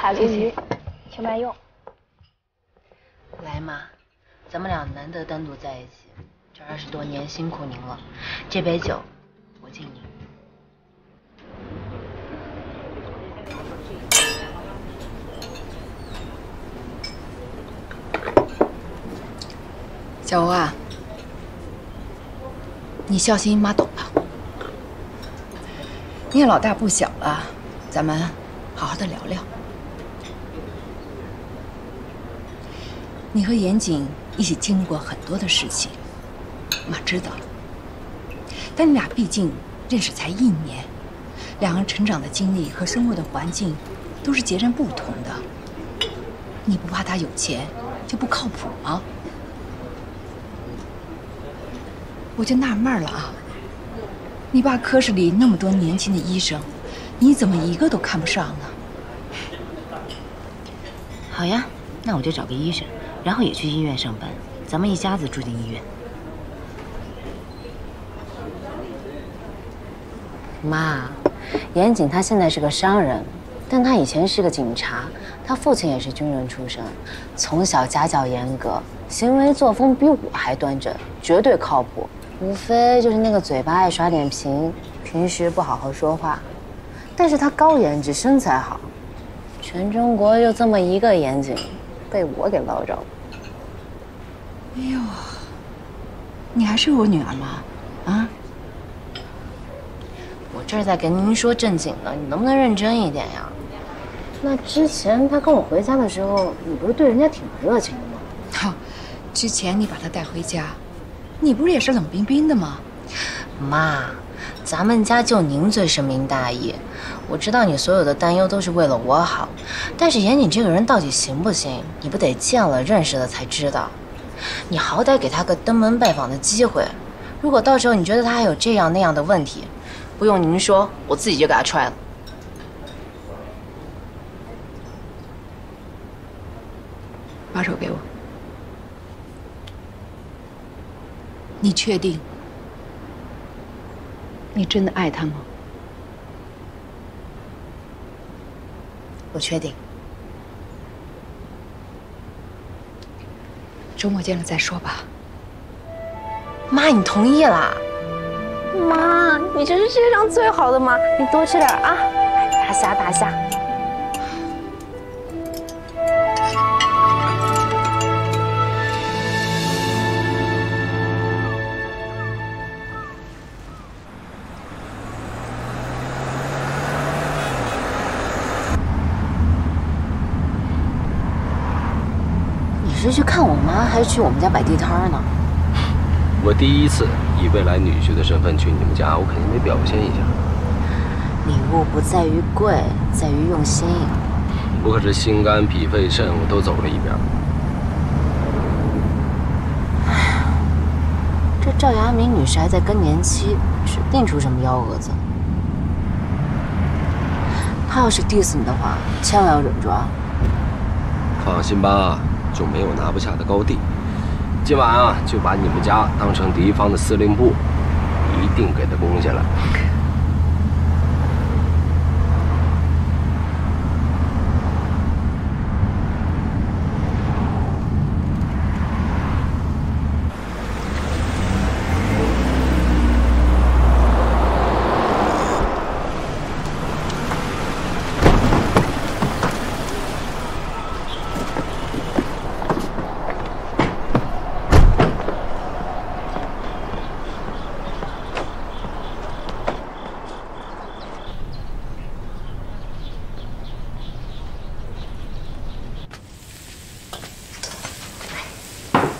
Speaker 13: 海鲈鱼，请慢用。
Speaker 1: 来嘛，咱们俩难得单独在一起，这二十多年辛苦您了，这杯酒我敬您。
Speaker 6: 小欧啊，你孝心妈懂了。你也老大不小了，咱们好好的聊聊。你和严谨一起经历过很多的事情，妈知道。但你俩毕竟认识才一年，两个人成长的经历和生活的环境都是截然不同的。你不怕他有钱就不靠谱吗？我就纳闷了啊，你爸科室里那么多年轻的医生，你怎么一个都看不上呢？
Speaker 1: 好呀，那我就找个医生，然后也去医院上班，咱们一家子住进医院。妈，严谨他现在是个商人，但他以前是个警察，他父亲也是军人出身，从小家教严格，行为作风比我还端正，绝对靠谱。无非就是那个嘴巴爱耍点贫，平时不好好说话。但是他高颜值，身材好，全中国就这么一个严谨，被我给捞着了。
Speaker 6: 哎呦，你还是我女儿吗？啊？
Speaker 1: 我这是在跟您说正经的，你能不能认真一点呀？那之前他跟我回家的时候，你不是对人家挺热情的吗？
Speaker 6: 好，之前你把他带回家，你不是也是冷冰冰的吗？
Speaker 1: 妈，咱们家就您最深明大义。我知道你所有的担忧都是为了我好，但是严谨这个人到底行不行？你不得见了认识了才知道。你好歹给他个登门拜访的机会。如果到时候你觉得他还有这样那样的问题，不用您说，我自己就给他踹了。
Speaker 6: 把手给我。你确定？你真的爱他吗？
Speaker 1: 我确定。
Speaker 6: 周末见了再说吧。
Speaker 1: 妈，你同意了？妈，你这是世界上最好的妈，你多吃点啊！大虾大虾。去看我妈，还是去我们家摆地摊呢？
Speaker 2: 我第一次以未来女婿的身份去你们家，我肯定得表现一下。
Speaker 1: 礼物不在于贵，在于用心。
Speaker 2: 我可是心肝脾肺肾我都走了一遍。
Speaker 1: 哎呀这赵雅敏女士还在更年期，指定出什么幺蛾子。她要是 diss 你的话，千万要忍住啊！
Speaker 2: 放心吧，就没有拿不下的高地。今晚啊，就把你们家当成敌方的司令部，一定给他攻下来。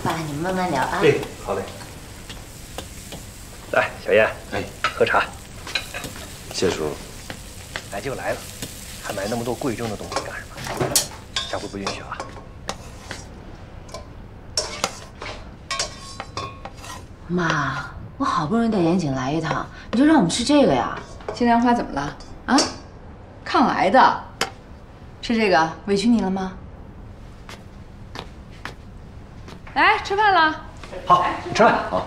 Speaker 1: 爸，你们慢慢聊啊。
Speaker 7: 哎，好嘞。来，小燕，
Speaker 2: 哎，
Speaker 7: 喝茶。
Speaker 2: 谢叔。
Speaker 7: 来就来了，还买那么多贵重的东西干什么？下回不允许啊。
Speaker 1: 妈，我好不容易带严谨来一趟，你就让我们吃这个呀？
Speaker 6: 花怎么了？啊？抗癌的，吃这个委屈你了吗？来吃饭了。
Speaker 7: 好，吃饭。好。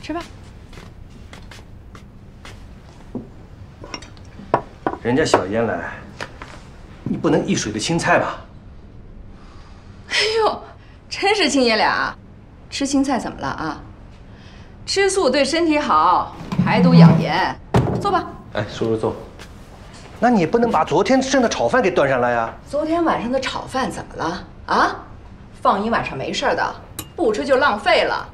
Speaker 6: 吃吧。
Speaker 7: 人家小燕来，你不能一水的青菜吧？
Speaker 6: 哎呦，真是亲爷俩，吃青菜怎么了啊？吃素对身体好，排毒养颜。坐吧。
Speaker 7: 哎，叔叔坐。那你也不能把昨天剩的炒饭给端上来呀。
Speaker 6: 昨天晚上的炒饭怎么了啊？放一晚上没事的，不吃就浪费了。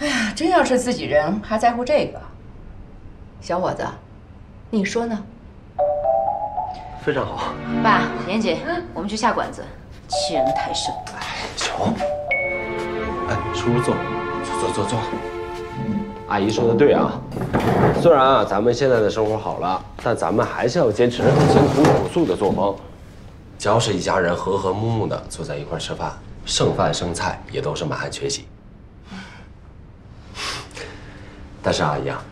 Speaker 6: 哎呀，真要是自己人，还在乎这个？小伙子，你说呢？
Speaker 2: 非常好。
Speaker 1: 爸，严谨，我们去下馆子，欺人太甚。
Speaker 2: 小红，哎，叔叔坐，坐坐坐。阿姨说的对啊，虽然啊咱们现在的生活好了，但咱们还是要坚持艰苦朴素的作风。只要是一家人和和睦睦的坐在一块吃饭，剩饭剩菜也都是满汉全席。但是阿姨啊，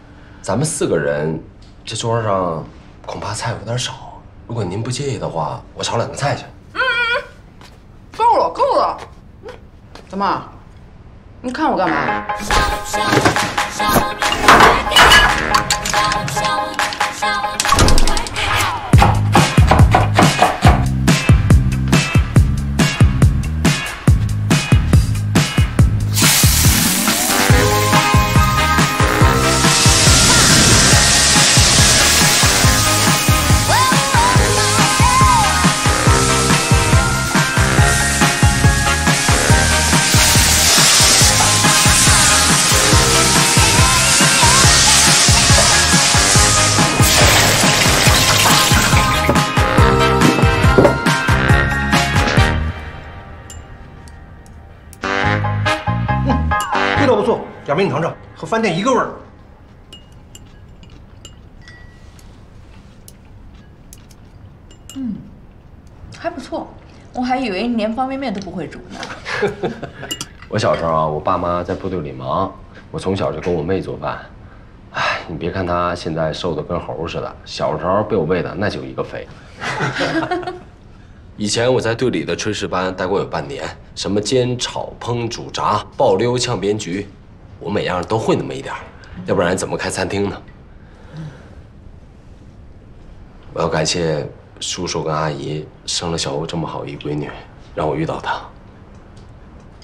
Speaker 2: 咱们四个人，这桌上恐怕菜有点少。如果您不介意的话，我炒两个菜去。
Speaker 6: 够了，够了。怎么？你看我干嘛？
Speaker 7: 错，亚明你尝尝，和饭店一个味儿。
Speaker 6: 嗯，还不错。我还以为你连方便面都不会煮呢。
Speaker 2: 我小时候啊，我爸妈在部队里忙，我从小就跟我妹做饭。哎，你别看她现在瘦的跟猴似的，小时候被我喂的那就一个肥。以前我在队里的炊事班待过有半年，什么煎、炒、烹、煮、炸、爆溜、炝煸、焗，我每样都会那么一点儿，要不然怎么开餐厅呢？我要感谢叔叔跟阿姨生了小欧这么好一闺女，让我遇到她。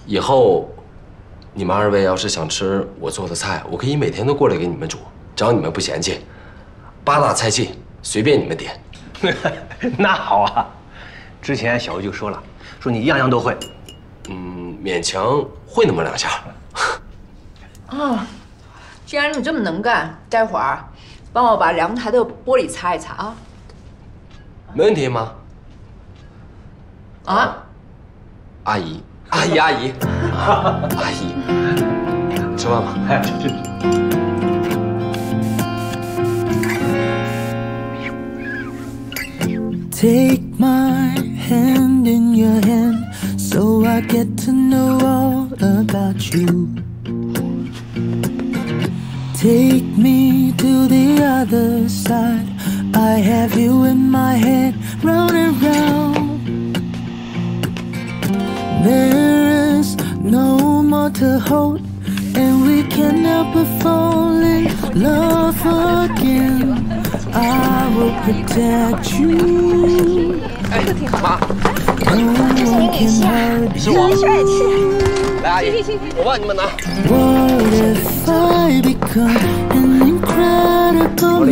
Speaker 2: 以后，你们二位要是想吃我做的菜，我可以每天都过来给你们煮，只要你们不嫌弃。八大菜系随便你们点。
Speaker 7: 那好啊，之前小欧就说了，说你样样都会。
Speaker 2: 嗯，勉强会那么两下。
Speaker 6: 啊，既然你这么能干，待会儿帮我把阳台的玻璃擦一擦啊。
Speaker 2: 没问题吗？
Speaker 6: 啊，
Speaker 2: 阿姨，阿姨，阿姨，阿姨，吃饭吧。
Speaker 7: 哎，去去。
Speaker 5: Take my hand in your hand so I get to know all about you. Take me to the other side. I have you in my head, round and round. There is no more to hold, and we can help but fall in love again. I will protect you. No one can hurt you. What if I become an incredible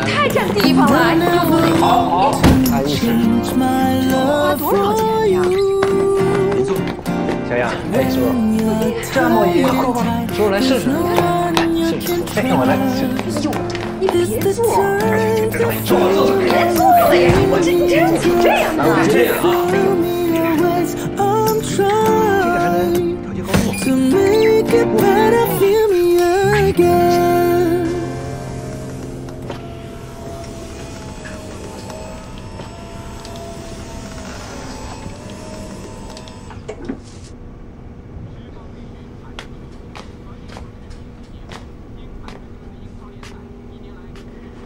Speaker 6: 太占地方了，你不能
Speaker 3: 好好。你
Speaker 5: 花多少钱呀？
Speaker 7: 小杨，哎，叔叔，这按摩仪，快快，叔叔来试试。试试，哎，我来试
Speaker 6: 试。哎呦，你别坐，别坐，了呀！我这你这样，这样啊，
Speaker 7: 这样啊。
Speaker 5: I'm trying to make it better, feel me again.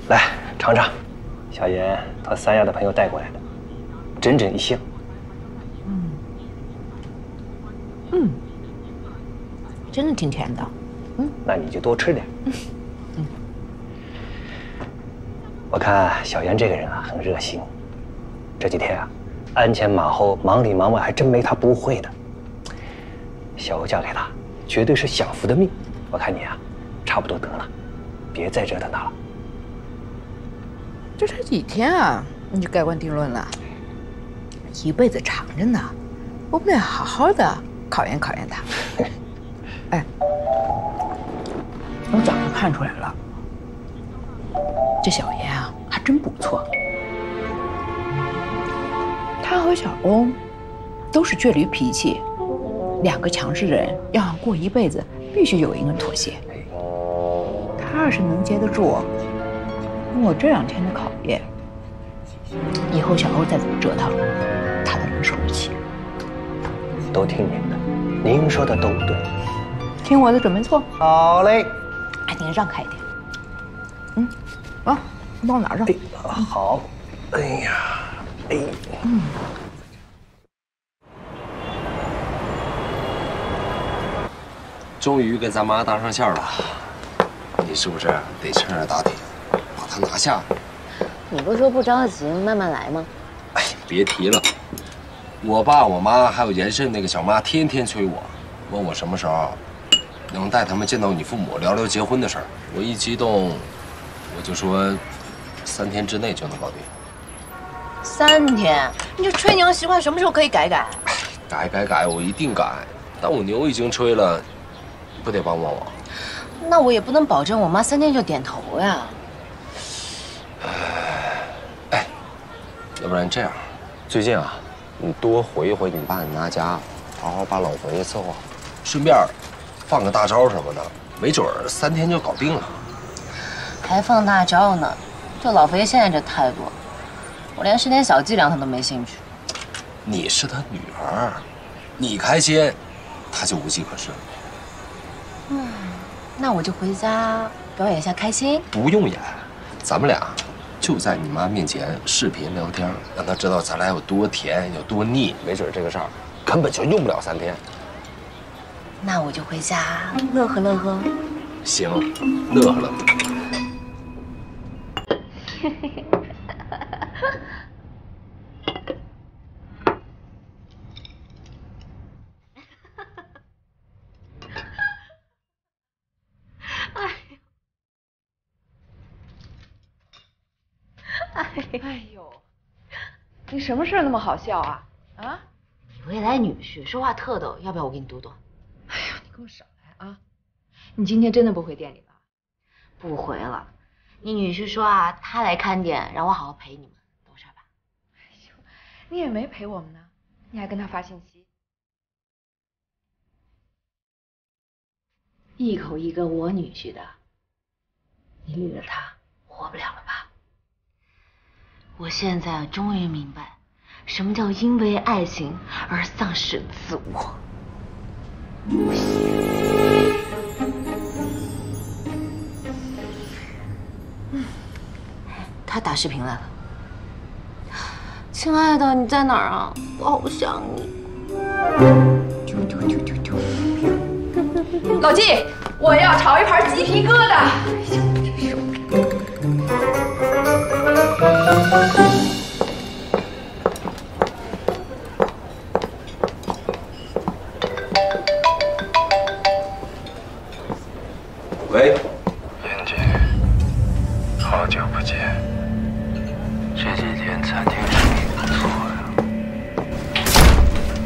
Speaker 7: 来尝尝，小严他三亚的朋友带过来的，整整一箱。
Speaker 6: 真的挺甜的。
Speaker 7: 嗯那你就多吃点。嗯我看小严这个人啊，很热心。这几天啊，鞍前马后，忙里忙外，还真没他不会的。小欧嫁给他，绝对是享福的命。我看你啊，差不多得了，别再折腾他了。
Speaker 6: 这才几天啊，你就盖棺定论了？
Speaker 14: 一辈子长着呢，我们得好好的考验考验他。哎，我早就看出来了，这小严啊还真不错。他和小欧都是倔驴脾气，两个强势的人要想过一辈子，必须有一个人妥协。他要是能接得住经过这两天的考验，以后小欧再怎么折腾，他都能受得起。
Speaker 7: 都听您的，您说的都对。
Speaker 14: 听我的准没错。
Speaker 7: 好嘞，
Speaker 14: 哎，你让开一点。嗯，啊，你帮我拿上。
Speaker 7: 好。哎呀，哎。
Speaker 14: 嗯。
Speaker 2: 终于跟咱妈搭上线了，你是不是得趁热打铁，把她拿下？
Speaker 1: 你不是说不着急，慢慢来吗？
Speaker 2: 哎，别提了，我爸、我妈还有严慎那个小妈，天天催我，问我什么时候能带他们见到你父母，聊聊结婚的事儿。我一激动，我就说三天之内就能搞定。
Speaker 1: 三天？你这吹牛习惯什么时候可以改改？
Speaker 2: 改改改，我一定改。但我牛已经吹了。不得帮帮我？
Speaker 1: 那我也不能保证我妈三天就点头呀。
Speaker 2: 哎，要不然这样，最近啊，你多回一回你爸你妈家，好好把老佛爷伺候好，顺便放个大招什么的，没准儿三天就搞定了。
Speaker 1: 还放大招呢？就老佛爷现在这态度，我连使点小伎俩他都没兴趣。
Speaker 2: 你是他女儿，你开心，他就无计可施。
Speaker 1: 嗯，那我就回家表演一下开心。
Speaker 2: 不用演，咱们俩就在你妈面前视频聊天，让她知道咱俩有多甜有多腻。没准这个事儿根本就用不了三天。
Speaker 1: 那我就回家乐呵乐呵。
Speaker 2: 行，乐呵乐呵。
Speaker 6: 哎呦，你什么事儿那么好笑啊？啊？
Speaker 1: 你未来女婿说话特逗，要不要我给你读读？
Speaker 6: 哎呀，你给我少来啊！你今天真的不回店里了？
Speaker 1: 不回了。你女婿说啊，他来看店，让我好好陪你们，懂事吧？
Speaker 6: 哎呦，你也没陪我们呢，你还跟他发信息，
Speaker 1: 一口一个我女婿的，你绿了他，活不了了吧？我现在终于明白，什么叫因为爱情而丧失自我。他打视频来了，亲爱的，你在哪儿啊？我好想你。
Speaker 6: 老纪，我要炒一盘鸡皮疙瘩。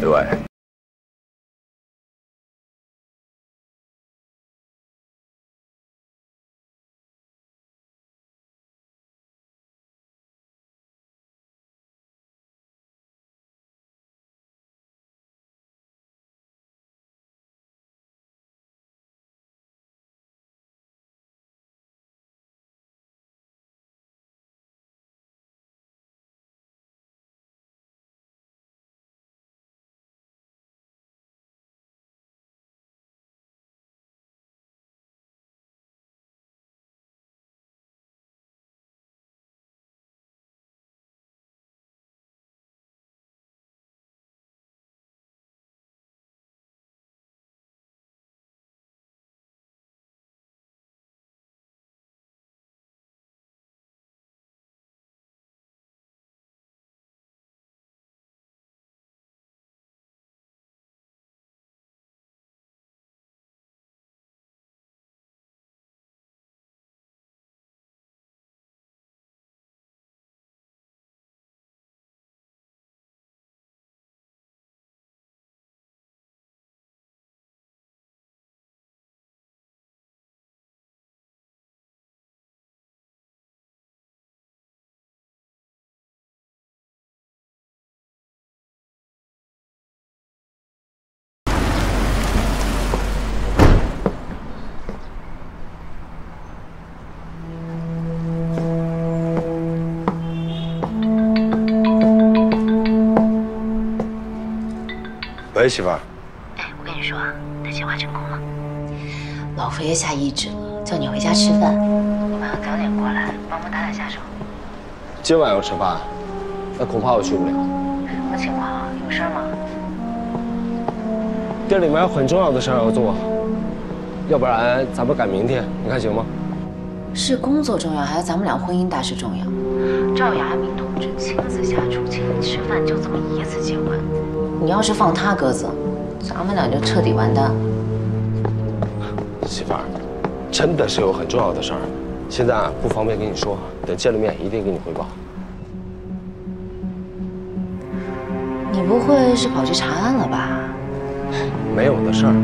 Speaker 2: 对。喂，媳妇儿。
Speaker 1: 哎，我跟你说啊，你的计划成功了。老佛爷下懿旨了，叫你回家吃饭。你晚上早点过来，帮忙打打下手。
Speaker 2: 今晚要吃饭，那恐怕我去不了。
Speaker 1: 什么情况？有事吗？
Speaker 2: 店里面有很重要的事要做，要不然咱们改明天，你看行吗？
Speaker 1: 是工作重要，还是咱们俩婚姻大事重要？赵雅明同志亲自下厨请你吃饭，就这么一次结婚。你要是放他鸽子，咱们俩就彻底完蛋。
Speaker 2: 媳妇儿，真的是有很重要的事儿，现在啊不方便跟你说，等见了面一定给你汇报。
Speaker 1: 你不会是跑去查案了吧？
Speaker 2: 没有的事儿，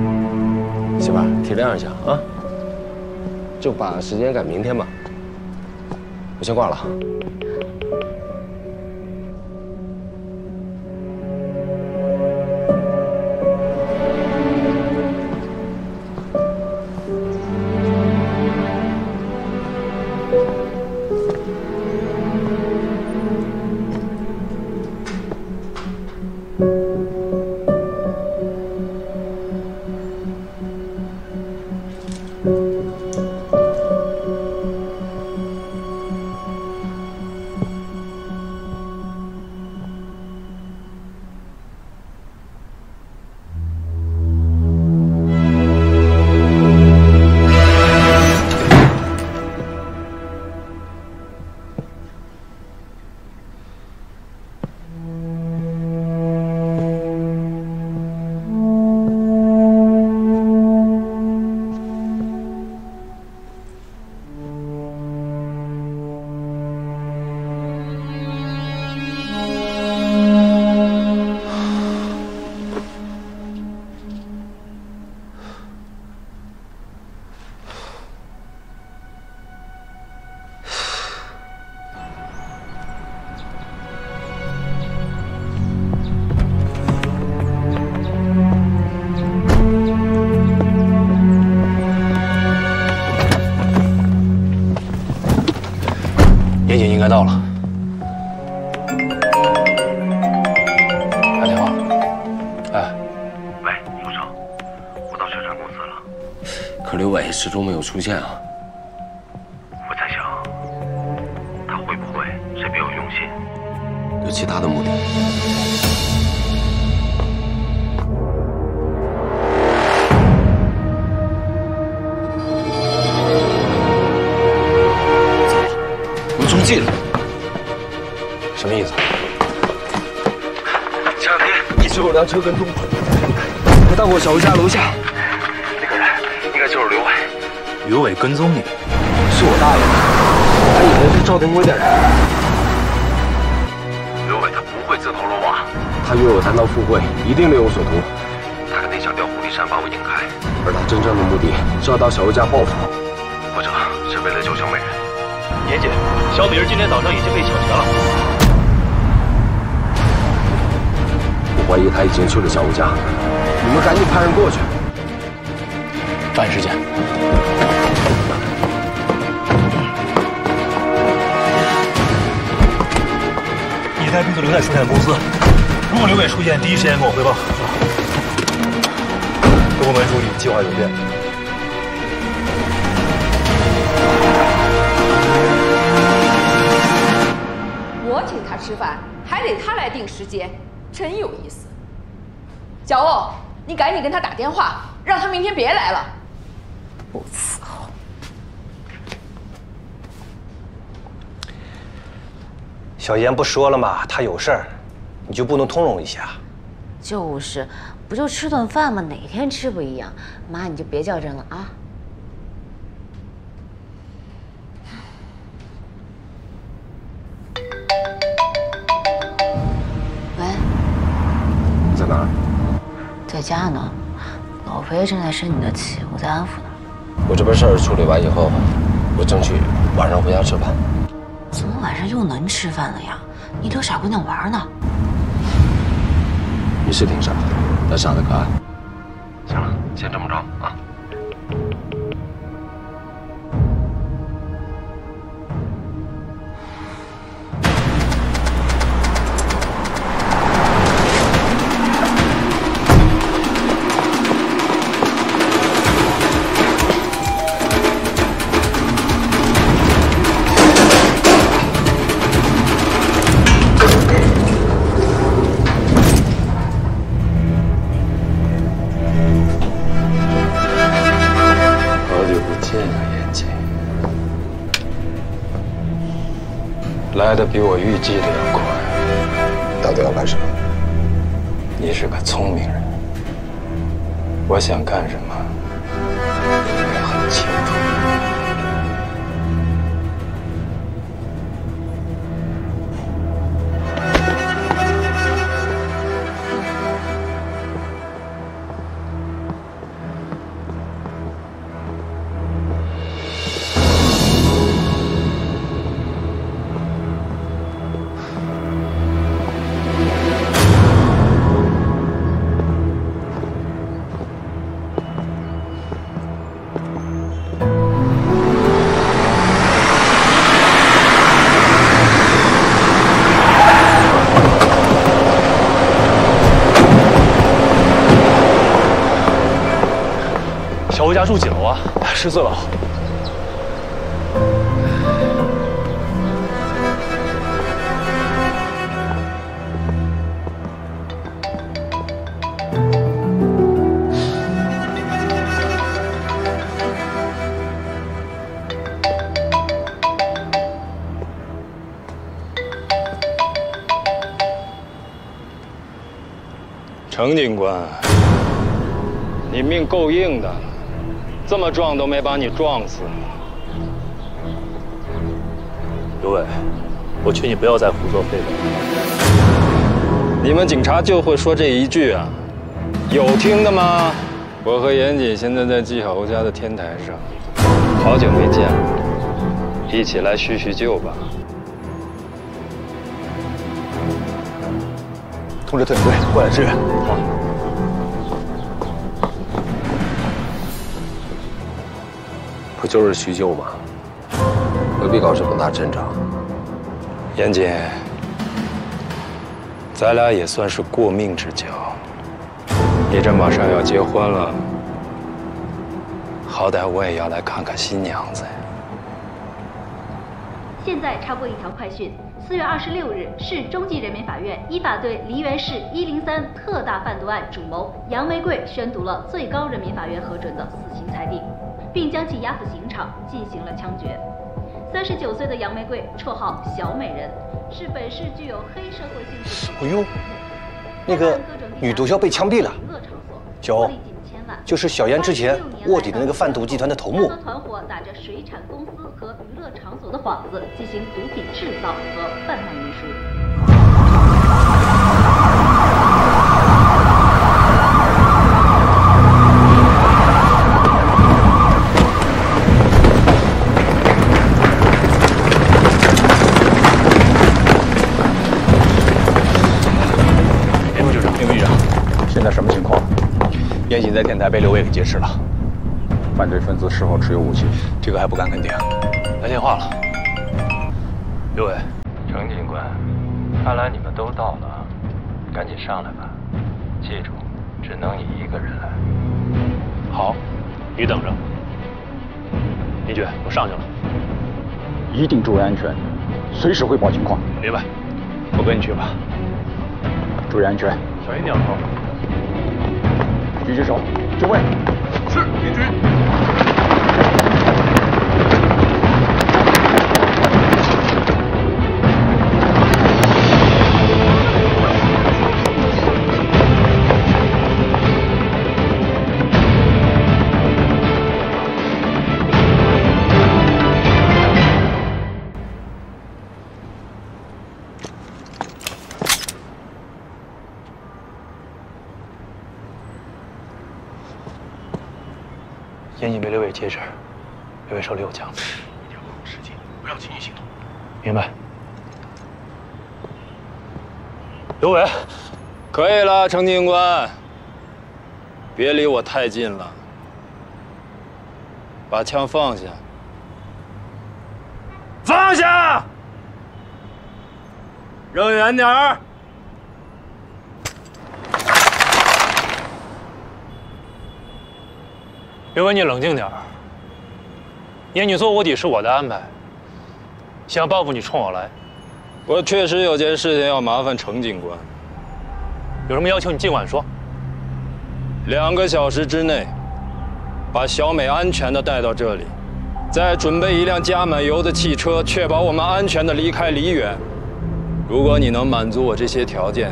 Speaker 2: 媳妇儿体谅一下啊，就把时间改明天吧。我先挂了。
Speaker 15: 他
Speaker 8: 已经
Speaker 2: 去了小吴家，你们赶紧派人过去。
Speaker 3: 抓紧时间。
Speaker 8: 你带兵都留在生产公司，如果刘伟出现，第一时间跟我汇报。各部门注意，计划有变。
Speaker 6: 我请他吃饭，还得他来定时间，真有意思。小欧，你赶紧跟他打电话，让他明天别来了。不伺候。
Speaker 7: 小严不说了吗？他有事儿，你就不能通融一下？
Speaker 1: 就是，不就吃顿饭吗？哪天吃不一样？妈，你就别较真了啊。正在生你的气，我在安抚呢。
Speaker 2: 我这边事儿处理完以后，我争取晚上回家吃饭。
Speaker 1: 怎么晚上又能吃饭了呀？你逗傻姑娘玩呢？
Speaker 2: 你是挺傻的，但傻的可爱。
Speaker 15: 行了，先这么着
Speaker 16: 来的比我预计的要快。
Speaker 2: 到底要干什么？
Speaker 16: 你是个聪明人，我想干
Speaker 7: 十四楼。
Speaker 16: 程警官，你命够硬的，这么撞都没把你撞死。
Speaker 8: 刘伟，我劝你不要再胡作非为。
Speaker 16: 你们警察就会说这一句啊？有听的吗？我和严谨现在在季好欧家的天台上，好久没见了，一起来叙叙旧吧。
Speaker 7: 通知特警队过来支援。
Speaker 2: 就是叙旧嘛？何必搞这么大阵仗？
Speaker 16: 严谨，咱俩也算是过命之交。你这马上要结婚了，好歹我也要来看看新娘子呀。
Speaker 17: 现在插播一条快讯：四月二十六日，市中级人民法院依法对梨园市一零三特大贩毒案主谋杨玫瑰宣读了最高人民法院核准的死刑裁定，并将其押赴刑场进行了枪决。三十九岁的杨玫瑰，绰号“小美人”，是本市具有黑社会性质。
Speaker 7: 哎呦，那个女毒枭被枪毙了。九，就是小严之前卧底的那个贩毒集团的头目。
Speaker 17: 团伙打着水产公司和娱乐场所的幌子，进行毒品制造和贩卖运输。
Speaker 7: 严谨在电台被刘伟给劫持了。犯罪分子是否持有武器？这个还不敢肯定。
Speaker 8: 来电话了。刘伟，
Speaker 16: 程警官，看来你们都到了，赶紧上来吧。记住，只能你一个人来。
Speaker 8: 好，你等着。林局，我上去了。
Speaker 18: 一定注意安全，随时汇报情况。
Speaker 8: 明白。
Speaker 7: 我跟你去吧。
Speaker 18: 注意安全。
Speaker 8: 小心点头。
Speaker 18: 狙击手，就位。
Speaker 8: 是，林局。
Speaker 7: 严谨被刘伟手里有枪。
Speaker 8: 一定要保护实际，不要轻易行动。
Speaker 7: 明白。
Speaker 8: 刘伟，
Speaker 16: 可以了，程警官，别离我太近了，把枪放下。放下！扔远点儿。
Speaker 8: 刘文，你冷静点儿。严女做卧底是我的安排，想报复你冲我来。
Speaker 16: 我确实有件事情要麻烦程警官，
Speaker 8: 有什么要求你尽管说。
Speaker 16: 两个小时之内，把小美安全的带到这里，
Speaker 15: 再准备一辆加满油的汽车，确保我们安全的离开梨园。如果你能满足我这些条件，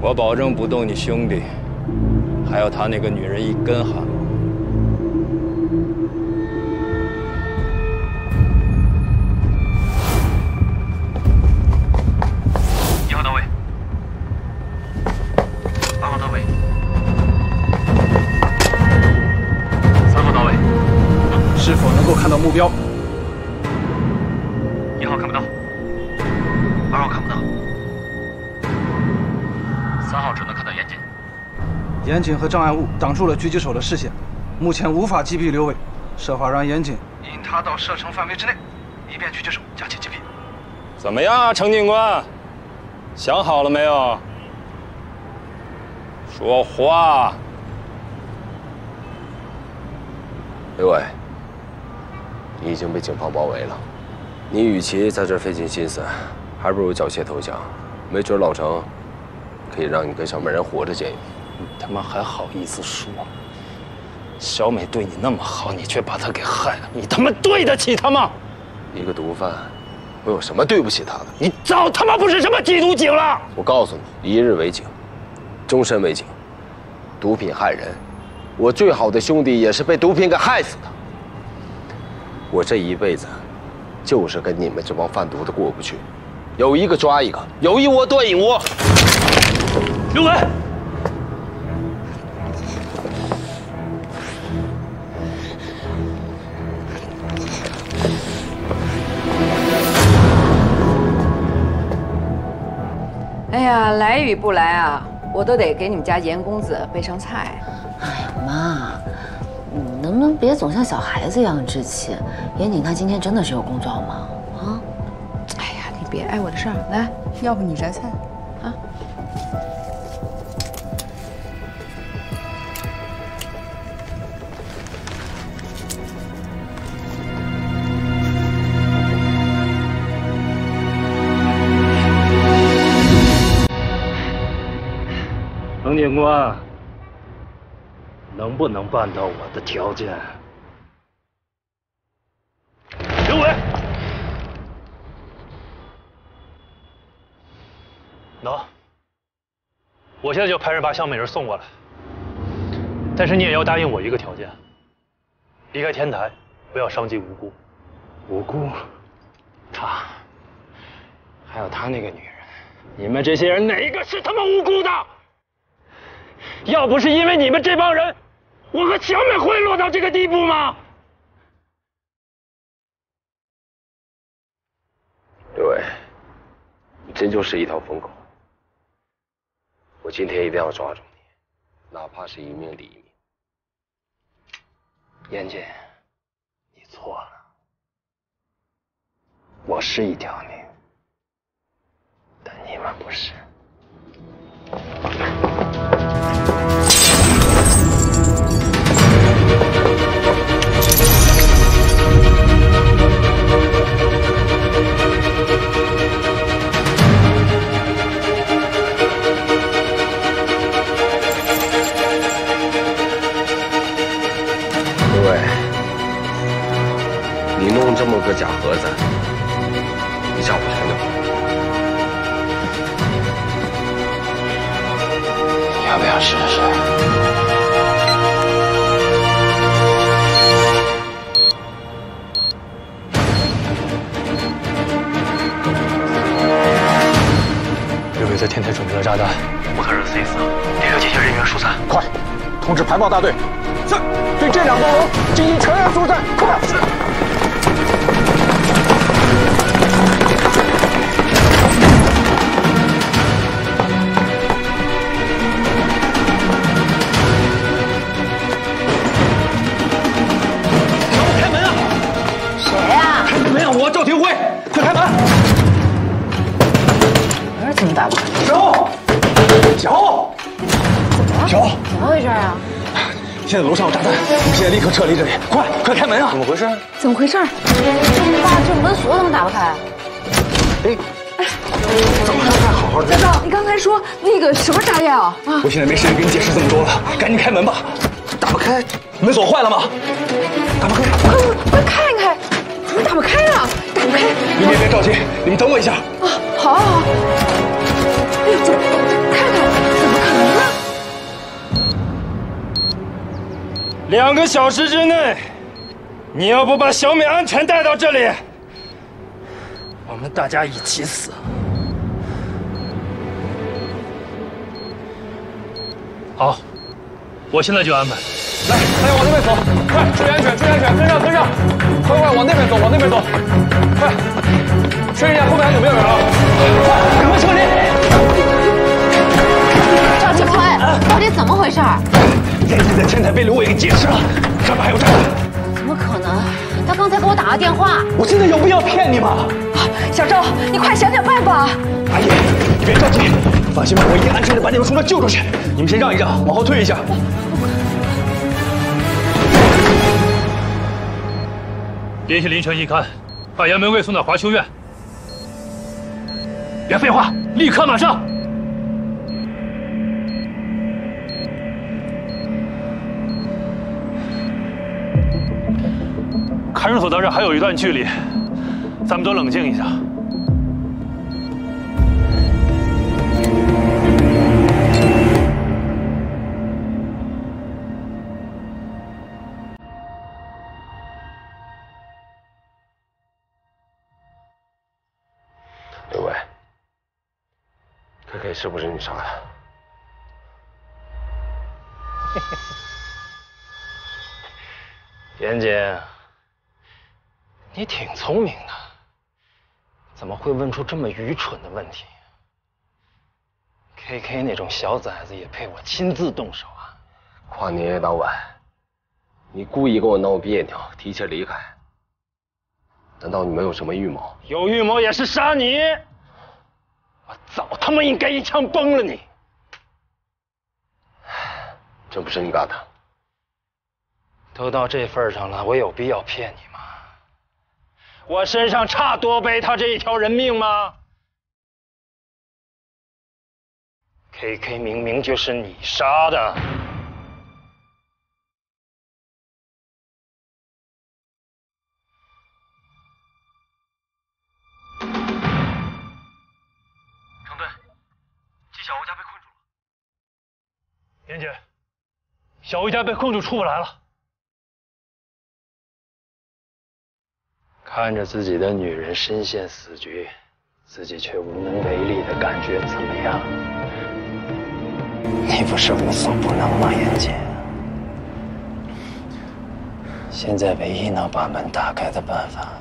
Speaker 15: 我保证不动你兄弟，还有他那个女人一根汗
Speaker 11: 严谨
Speaker 12: 和障碍物挡住了狙击手的视线，目前无法击毙刘伟，设法让严谨引他到射程范围之内，以便狙击手将其击毙。
Speaker 15: 怎么样啊，程警官？想好了没有？说话。
Speaker 2: 刘伟，你已经被警方包围了，你与其在这儿费尽心思，还不如缴械投降，没准老程可以让你跟小美人活着见一面。
Speaker 15: 你他妈还好意思说？小美对你那么好，你却把她给害了，你他妈对得起她吗？
Speaker 2: 一个毒贩，我有什么对不起她的？
Speaker 15: 你早他妈不是什么缉毒警了！
Speaker 2: 我告诉你，一日为警，终身为警。毒品害人，我最好的兄弟也是被毒品给害死的。我这一辈子，就是跟你们这帮贩毒的过不去，有一个抓一个，有一窝断一窝。
Speaker 8: 刘伟，
Speaker 6: 呀，来与不来啊，我都得给你们家严公子备上菜。
Speaker 1: 哎呀，妈，你能不能别总像小孩子一样稚气？严谨他今天真的是有工作吗？啊？
Speaker 14: 哎呀，你别碍我的事儿，来，要不你摘菜，
Speaker 8: 程警官，能不能办到我的条件？刘伟，能。我现在就派人把小美人送过来，但是你也要答应我一个条件：离开天台，不要伤及无辜。
Speaker 15: 无辜？他，还有他那个女人，你们这些人哪一个是他妈无辜的？要不是因为你们这帮人，我和小美会落到这个地步吗？
Speaker 2: 刘伟，你真就是一条疯狗。我今天一定要抓住你，哪怕是一命抵一命。
Speaker 15: 严谨，你错了，我是一条命，但你们不是。
Speaker 2: 假盒子，你下午全就好。
Speaker 15: 要不要试试？
Speaker 8: 刘伟在天台准备了炸弹，我看是 C 四，立刻进行人员疏散。
Speaker 18: 快，通知排爆大队，是对这两栋楼进行全员疏散，快！
Speaker 11: 门
Speaker 1: 怎么打不开？
Speaker 18: 小欧小小，
Speaker 1: 怎么回事啊？
Speaker 18: 现在楼上有炸弹，我们现在立刻撤离这里，快快开门啊！
Speaker 2: 怎么回事？
Speaker 14: 怎么回事？
Speaker 1: 爸，这门锁怎么打不开？
Speaker 18: 哎，怎么还在好好的？
Speaker 6: 大道，你刚才说那个什么炸药啊？
Speaker 18: 我现在没时间跟你解释这么多了，赶紧开门吧！打不开，门锁坏了吗？打不开，
Speaker 6: 快看看，怎么打不开啊？打不开！
Speaker 18: 你们也别着急，你们等我一下。
Speaker 6: 啊，好啊好。哎呦，怎么看看？怎么可能呢？
Speaker 15: 两个小时之内，你要不把小美安全带到这里，我们大家一起死。
Speaker 8: 好，我现在就安排。
Speaker 18: 来，大家往那边走，快，注意安全，注意安全，跟上，跟上，快快往那边走，往那边走，快，确认一下后面还有没有人啊？快，赶快撤离！
Speaker 1: 赵启坤，到底怎么回事？
Speaker 18: 燕姐在天台被刘伟给劫持了，上面还有炸弹。
Speaker 1: 怎么可能？他刚才给我打了电话。
Speaker 18: 我现在有必要骗你吗？
Speaker 6: 啊，小赵，你快想想办法！
Speaker 18: 阿姨，你别着急，放心吧，我一定安全的把你们从这救出去。你们先让一让，往后退一下。
Speaker 8: 联系林晨一看，把杨明卫送到华秋院。别废话，立刻马上！看守所到这还有一段距离，咱们都冷静一下。
Speaker 2: 是不是你杀的？
Speaker 15: 严姐，你挺聪明的，怎么会问出这么愚蠢的问题？K K 那种小崽子也配我亲自动手啊？
Speaker 2: 跨年夜当晚，你故意跟我闹别扭，提前离开，难道你没有什么预谋？
Speaker 15: 有预谋也是杀你！我早他妈应该一枪崩了你！
Speaker 2: 真不是你干的。
Speaker 15: 都到这份上了，我有必要骗你吗？我身上差多背他这一条人命吗？K K 明明就是你杀的。
Speaker 8: 小欧家被困住，出不来了。
Speaker 15: 看着自己的女人身陷死局，自己却无能为力的感觉怎么样？你不是无所不能吗，严姐？现在唯一能把门打开的办法，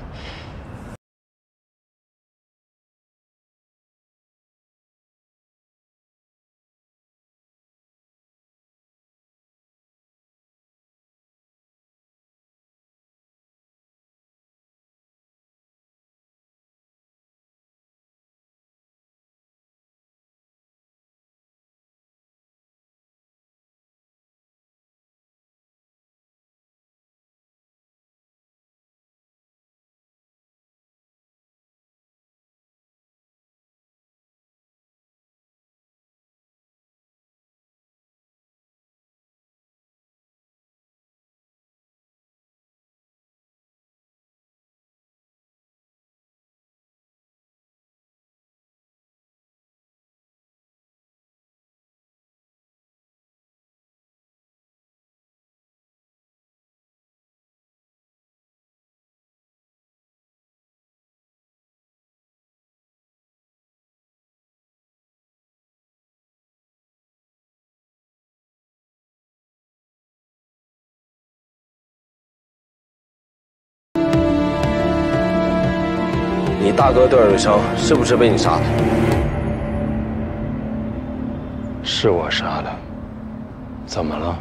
Speaker 2: 大哥段瑞生是不是被你杀的？
Speaker 15: 是我杀的。怎么了？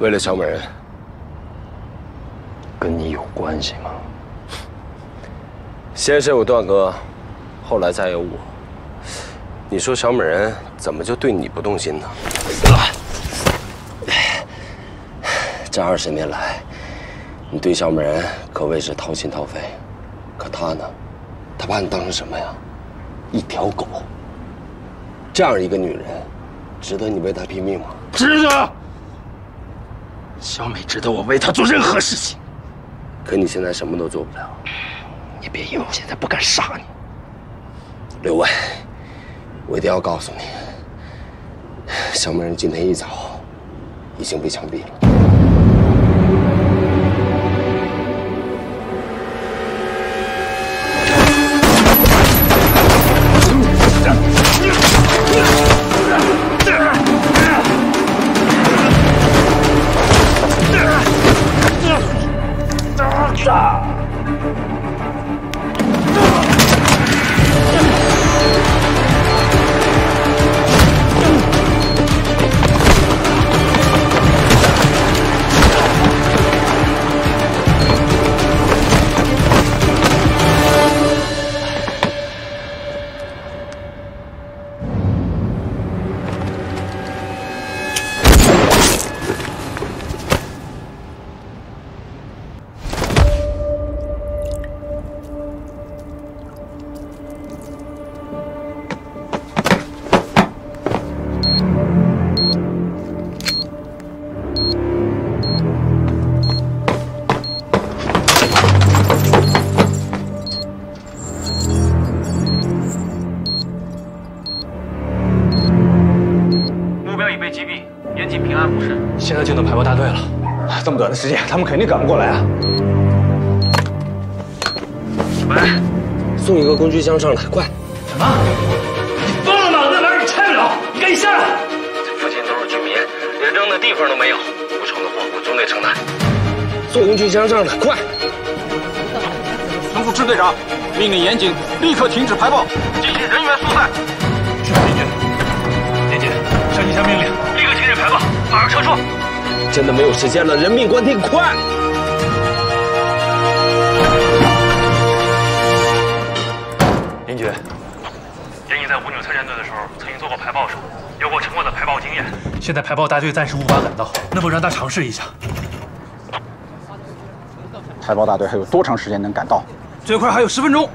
Speaker 2: 为了小美人，
Speaker 15: 跟你有关系吗？
Speaker 2: 先是有段哥，后来再有我。你说小美人怎么就对你不动心呢？这二十年来，你对小美人可谓是掏心掏肺，可她呢？她把你当成什么呀？一条狗。这样一个女人，值得你为她拼命吗？值得。小美值得我为她做任何事情，可你现在什么都做不了。你别以为我现在不敢杀你，刘伟，我一定要告诉你，小美人今天一早已经被枪毙了。
Speaker 12: 这么短的时间，他们肯定赶不过来啊！
Speaker 2: 喂，送一个工具箱上来，快！
Speaker 18: 什么？你疯了吗？那玩意儿你拆不了，你赶紧下来！
Speaker 2: 这附近都是居民，连扔的地方都没有，不成的货我总得承担。送工具箱上来，快！
Speaker 12: 吩咐支队长，命令严谨立刻停止排爆，进行人员疏散。
Speaker 8: 是严谨，严谨，上级下命令，立刻停止排爆，马上撤出。
Speaker 2: 真的没有时间了，人命关天，快！
Speaker 8: 林局，严谨在五九特战队的时候曾经做过排爆手，有过成功的排爆经验。现在排爆大队暂时无法赶到，能否让他尝试一下？
Speaker 12: 排爆大队还有多长时间能赶到？最快还有十分钟。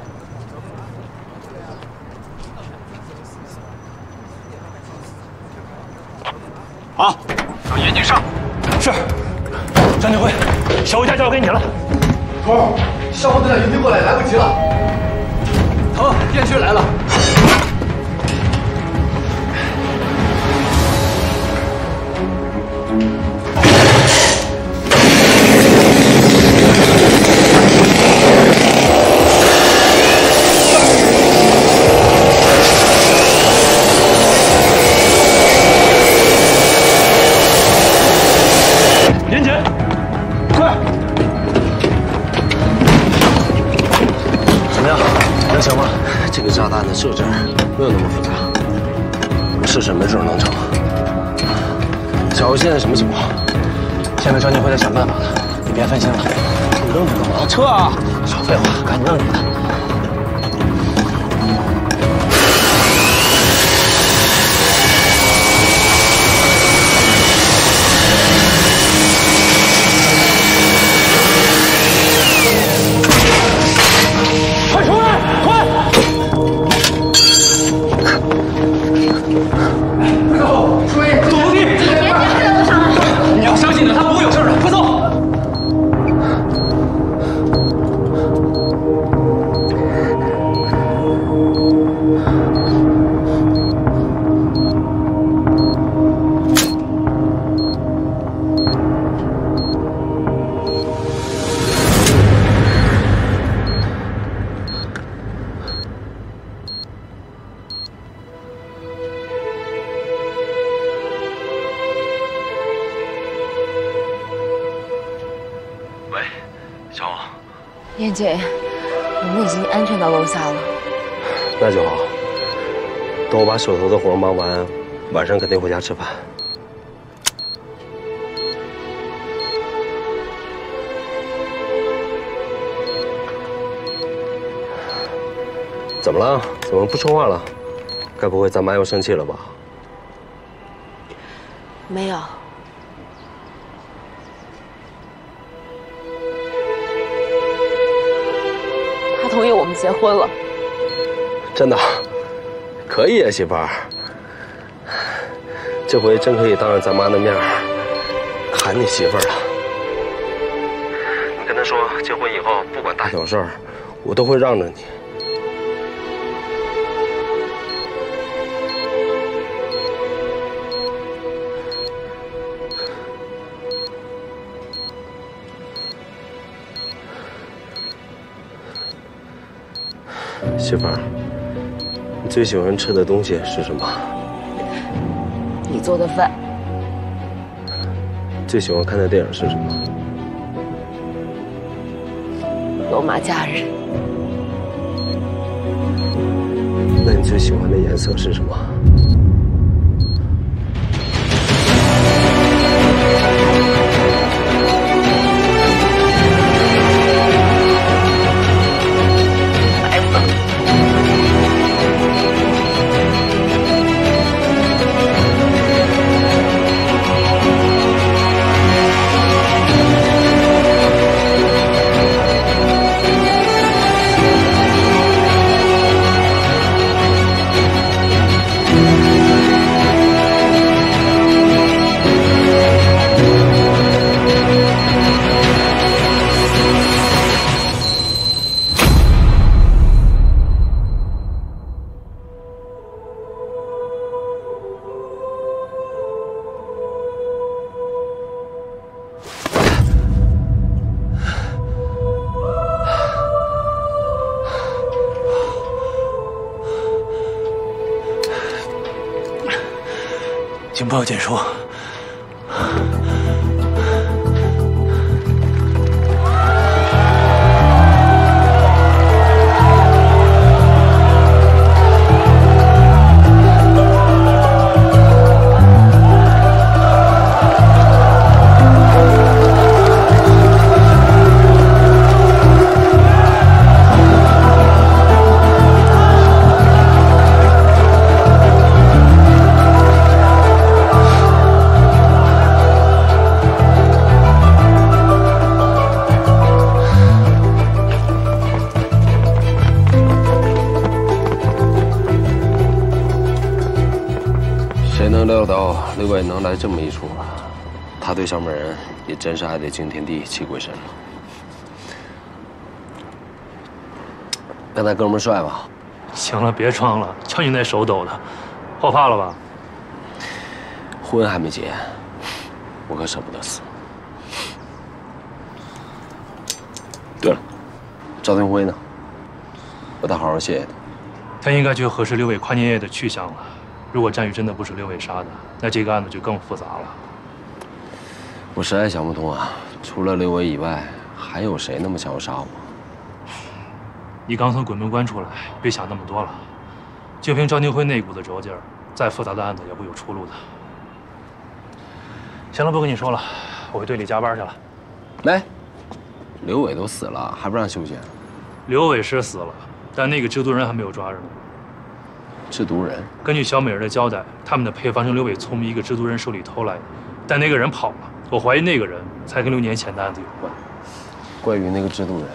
Speaker 2: 愣着干嘛？
Speaker 12: 撤啊！
Speaker 3: 少废话，赶紧弄你的。
Speaker 2: 吃饭。怎么了？怎么不说话了？该不会咱妈又生气了吧？
Speaker 1: 没有。他同意我们结婚了。
Speaker 2: 真的，可以啊，媳妇儿。这回真可以当着咱妈的面喊你媳妇儿了。你跟她说，结婚以后不管大小事儿，我都会让着你。媳妇儿，你最喜欢吃的东西是什么？
Speaker 14: 你做的饭，
Speaker 2: 最喜欢看的电影是什么？
Speaker 14: 罗马假日。
Speaker 2: 那你最喜欢的颜色是什么？惊天地泣鬼神了。刚才哥们帅吧？
Speaker 8: 行了，别装了，瞧你那手抖的，后怕了吧？
Speaker 2: 婚还没结，我可舍不得死。对了，赵天辉呢？我得好好谢谢他。
Speaker 8: 他应该去核实刘伟跨年夜的去向了。如果战宇真的不是刘伟杀的，那这个案子就更复杂了。
Speaker 2: 我实在想不通啊，除了刘伟以外，还有谁那么想要杀我？
Speaker 8: 你刚从鬼门关出来，别想那么多了。就凭张金辉那股子轴劲儿，再复杂的案子也会有出路的。行了，不跟你说了，我回队里加班去了。
Speaker 2: 来，刘伟都死了，还不让休息？
Speaker 8: 刘伟是死了，但那个制毒人还没有抓着呢。
Speaker 2: 制毒人？
Speaker 8: 根据小美人的交代，他们的配方是刘伟从一个制毒人手里偷来的，但那个人跑了。我怀疑那个人才跟六年前的案子有关。
Speaker 2: 关于那个制毒人，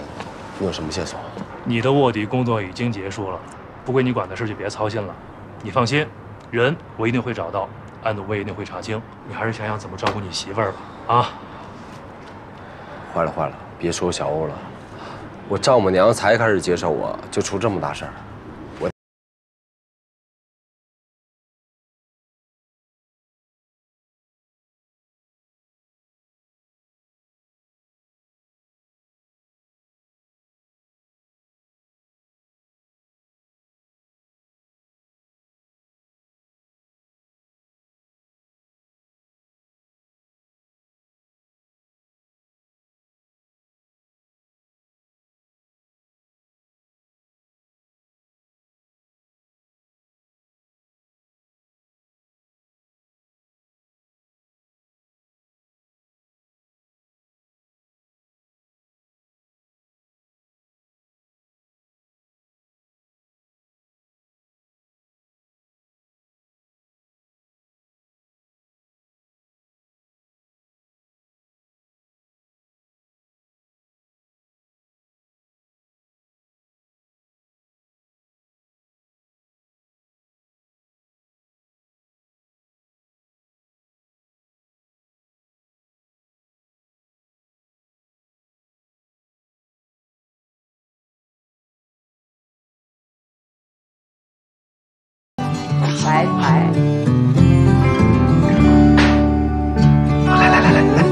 Speaker 2: 你有什么线索？
Speaker 8: 你的卧底工作已经结束了，不归你管的事就别操心了。你放心，人我一定会找到，案子我也一定会查清。你还是想想怎么照顾你媳妇儿吧。啊！
Speaker 2: 坏了坏了，别说小欧了，我丈母娘才开始接受我，就出这么大事儿。
Speaker 6: 拜拜。
Speaker 19: 来来来来来。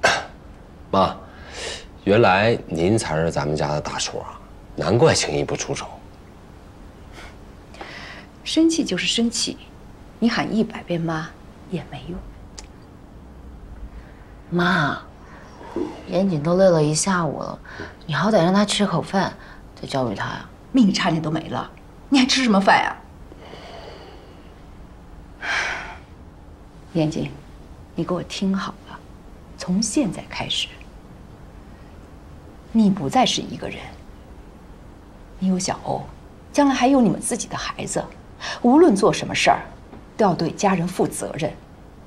Speaker 2: 妈，原来您才是咱们家的大厨啊，难怪轻易不出手。
Speaker 6: 生气就是生气，你喊一百遍妈也没用。
Speaker 1: 妈，严谨都累了一下午了，你好歹让他吃口饭，再教育他呀。
Speaker 6: 命差点都没了，你还吃什么饭呀？严谨，你给我听好了，从现在开始，你不再是一个人，你有小欧，将来还有你们自己的孩子，无论做什么事儿，都要对家人负责任。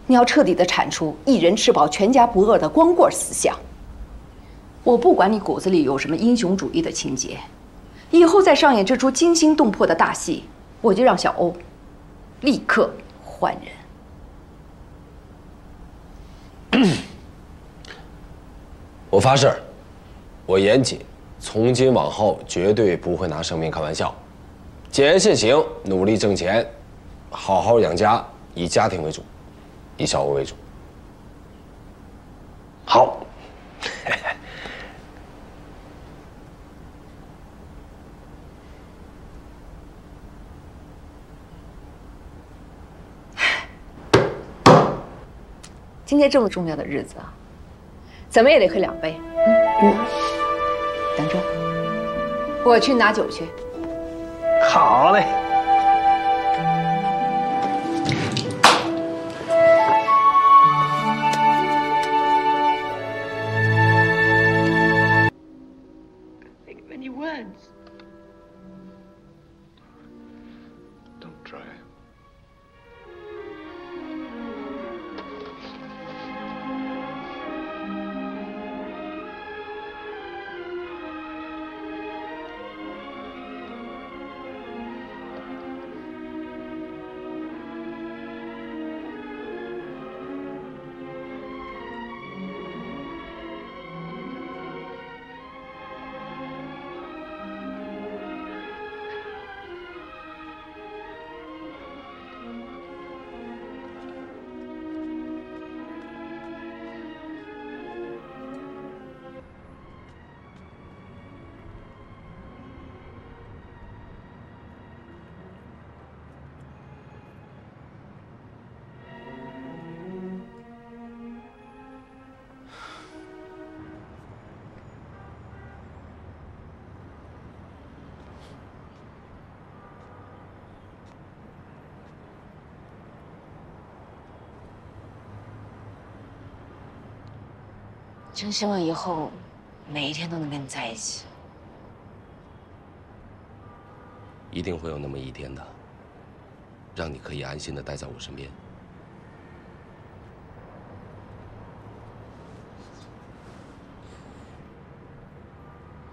Speaker 6: 你要彻底的铲除一人吃饱全家不饿的光棍思想。我不管你骨子里有什么英雄主义的情节，以后再上演这出惊心动魄的大戏，我就让小欧立刻换人。
Speaker 2: 我发誓，我严谨，从今往后绝对不会拿生命开玩笑，检验现行，努力挣钱，好好养家，以家庭为主，以小欧为主。
Speaker 19: 好。
Speaker 6: 今天这么重要的日子啊，怎么也得喝两杯。嗯，等着，我去拿酒去。
Speaker 19: 好嘞。
Speaker 1: 真希望以后每一天都能跟你在一起。
Speaker 2: 一定会有那么一天的，让你可以安心的待在我身边。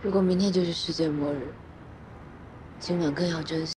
Speaker 1: 如果明天就是世界末日，今晚更要珍惜。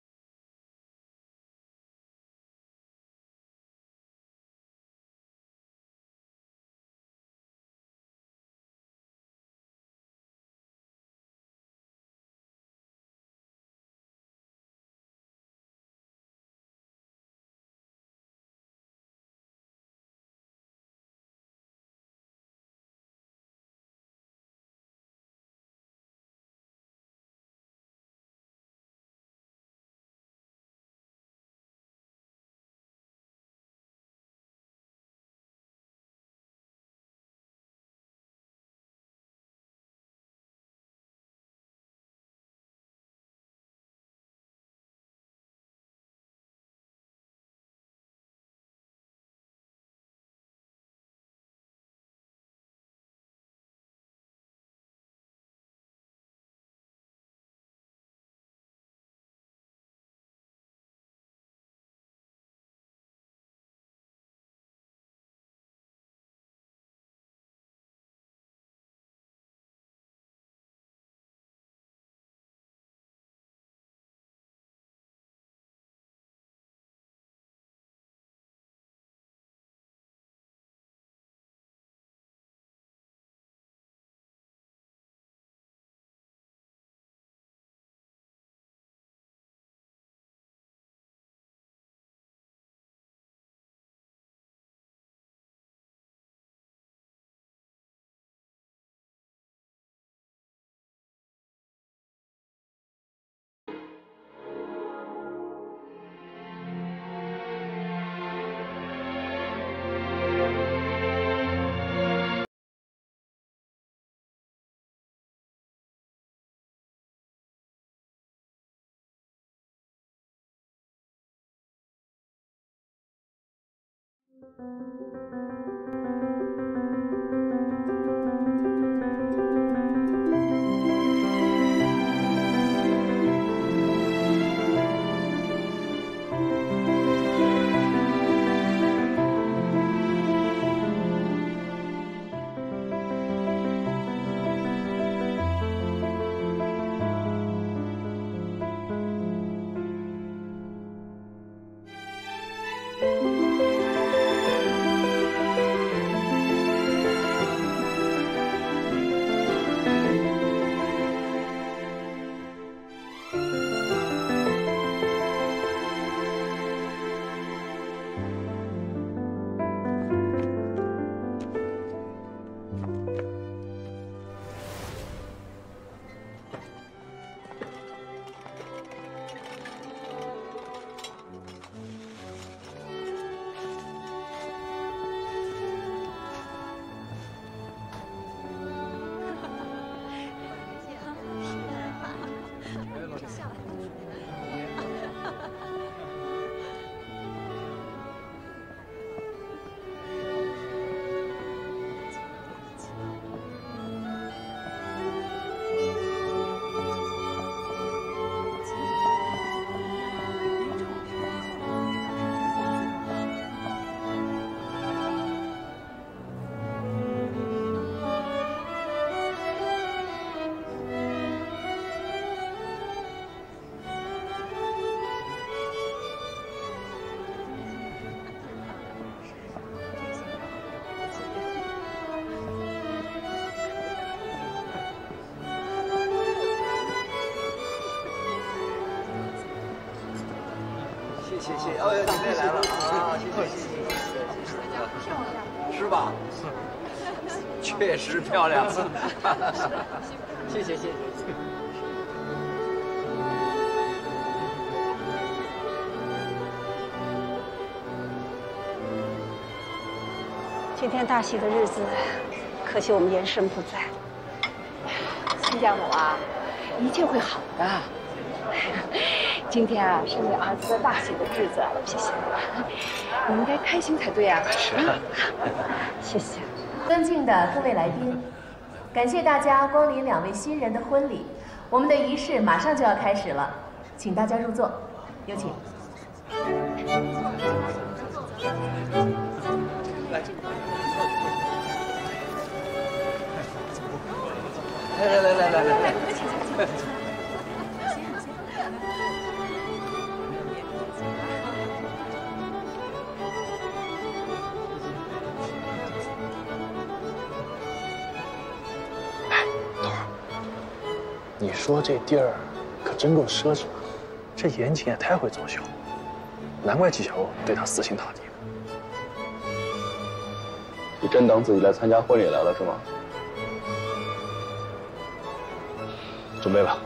Speaker 20: 谢谢，哦，你也来了啊！谢谢，谢谢，谢谢，是吧？确实漂亮，谢谢，谢谢。
Speaker 21: 今天大喜的日子，可惜我们严生不在。
Speaker 6: 亲家母啊，一切会好的。今天啊，是你儿子的大喜的日子，谢谢 你应该开心才对啊。
Speaker 20: 是
Speaker 6: 啊，谢谢。
Speaker 22: 尊敬的各位来宾，感谢大家光临两位新人的婚礼。我们的仪式马上就要开始了，请大家入座，有请。
Speaker 23: 说这地儿可真够奢侈的，这严谨也太会作秀，难怪纪晓鸥对他死心塌地。
Speaker 24: 你真当自己来参加婚礼来了是吗？
Speaker 23: 准备吧。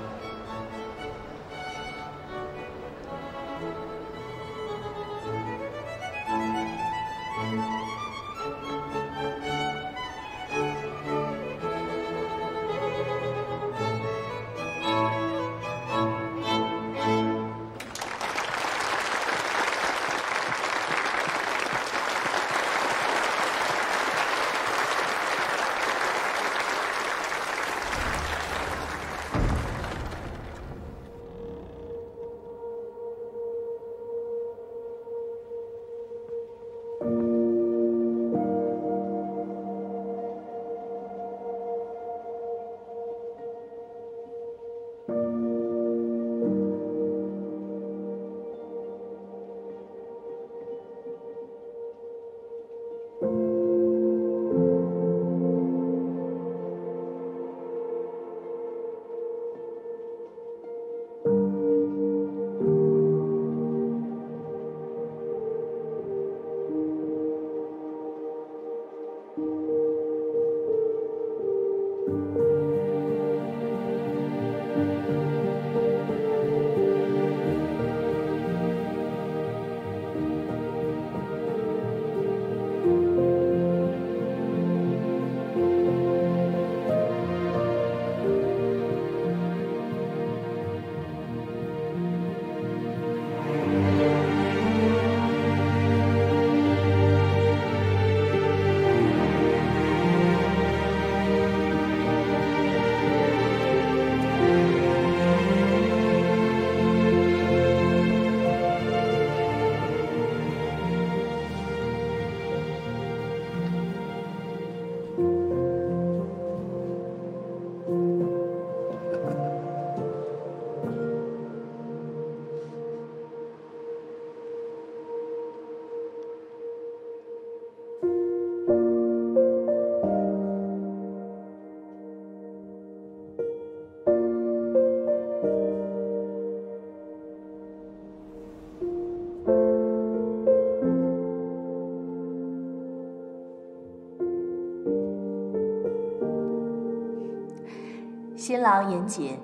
Speaker 22: 郎严谨，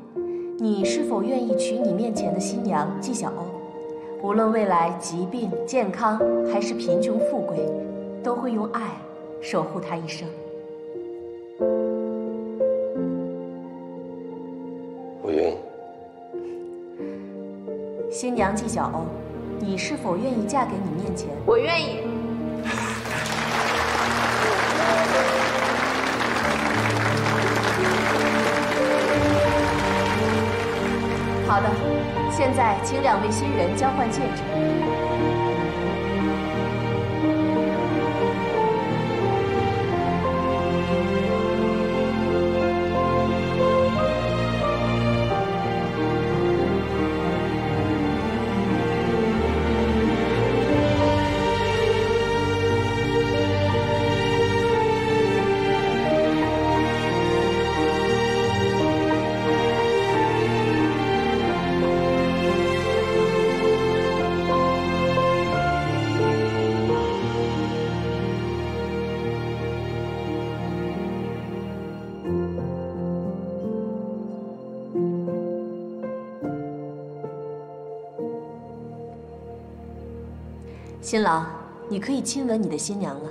Speaker 22: 你是否愿意娶你面前的新娘纪晓鸥？无论未来疾病、健康还是贫穷富贵，都会用爱守护她一生。
Speaker 2: 我愿意。
Speaker 22: 新娘纪晓鸥，你是否愿意嫁给你面前？
Speaker 25: 我愿意。
Speaker 22: 现在请两位新人交换戒指。新郎，你可以亲吻你的新娘了。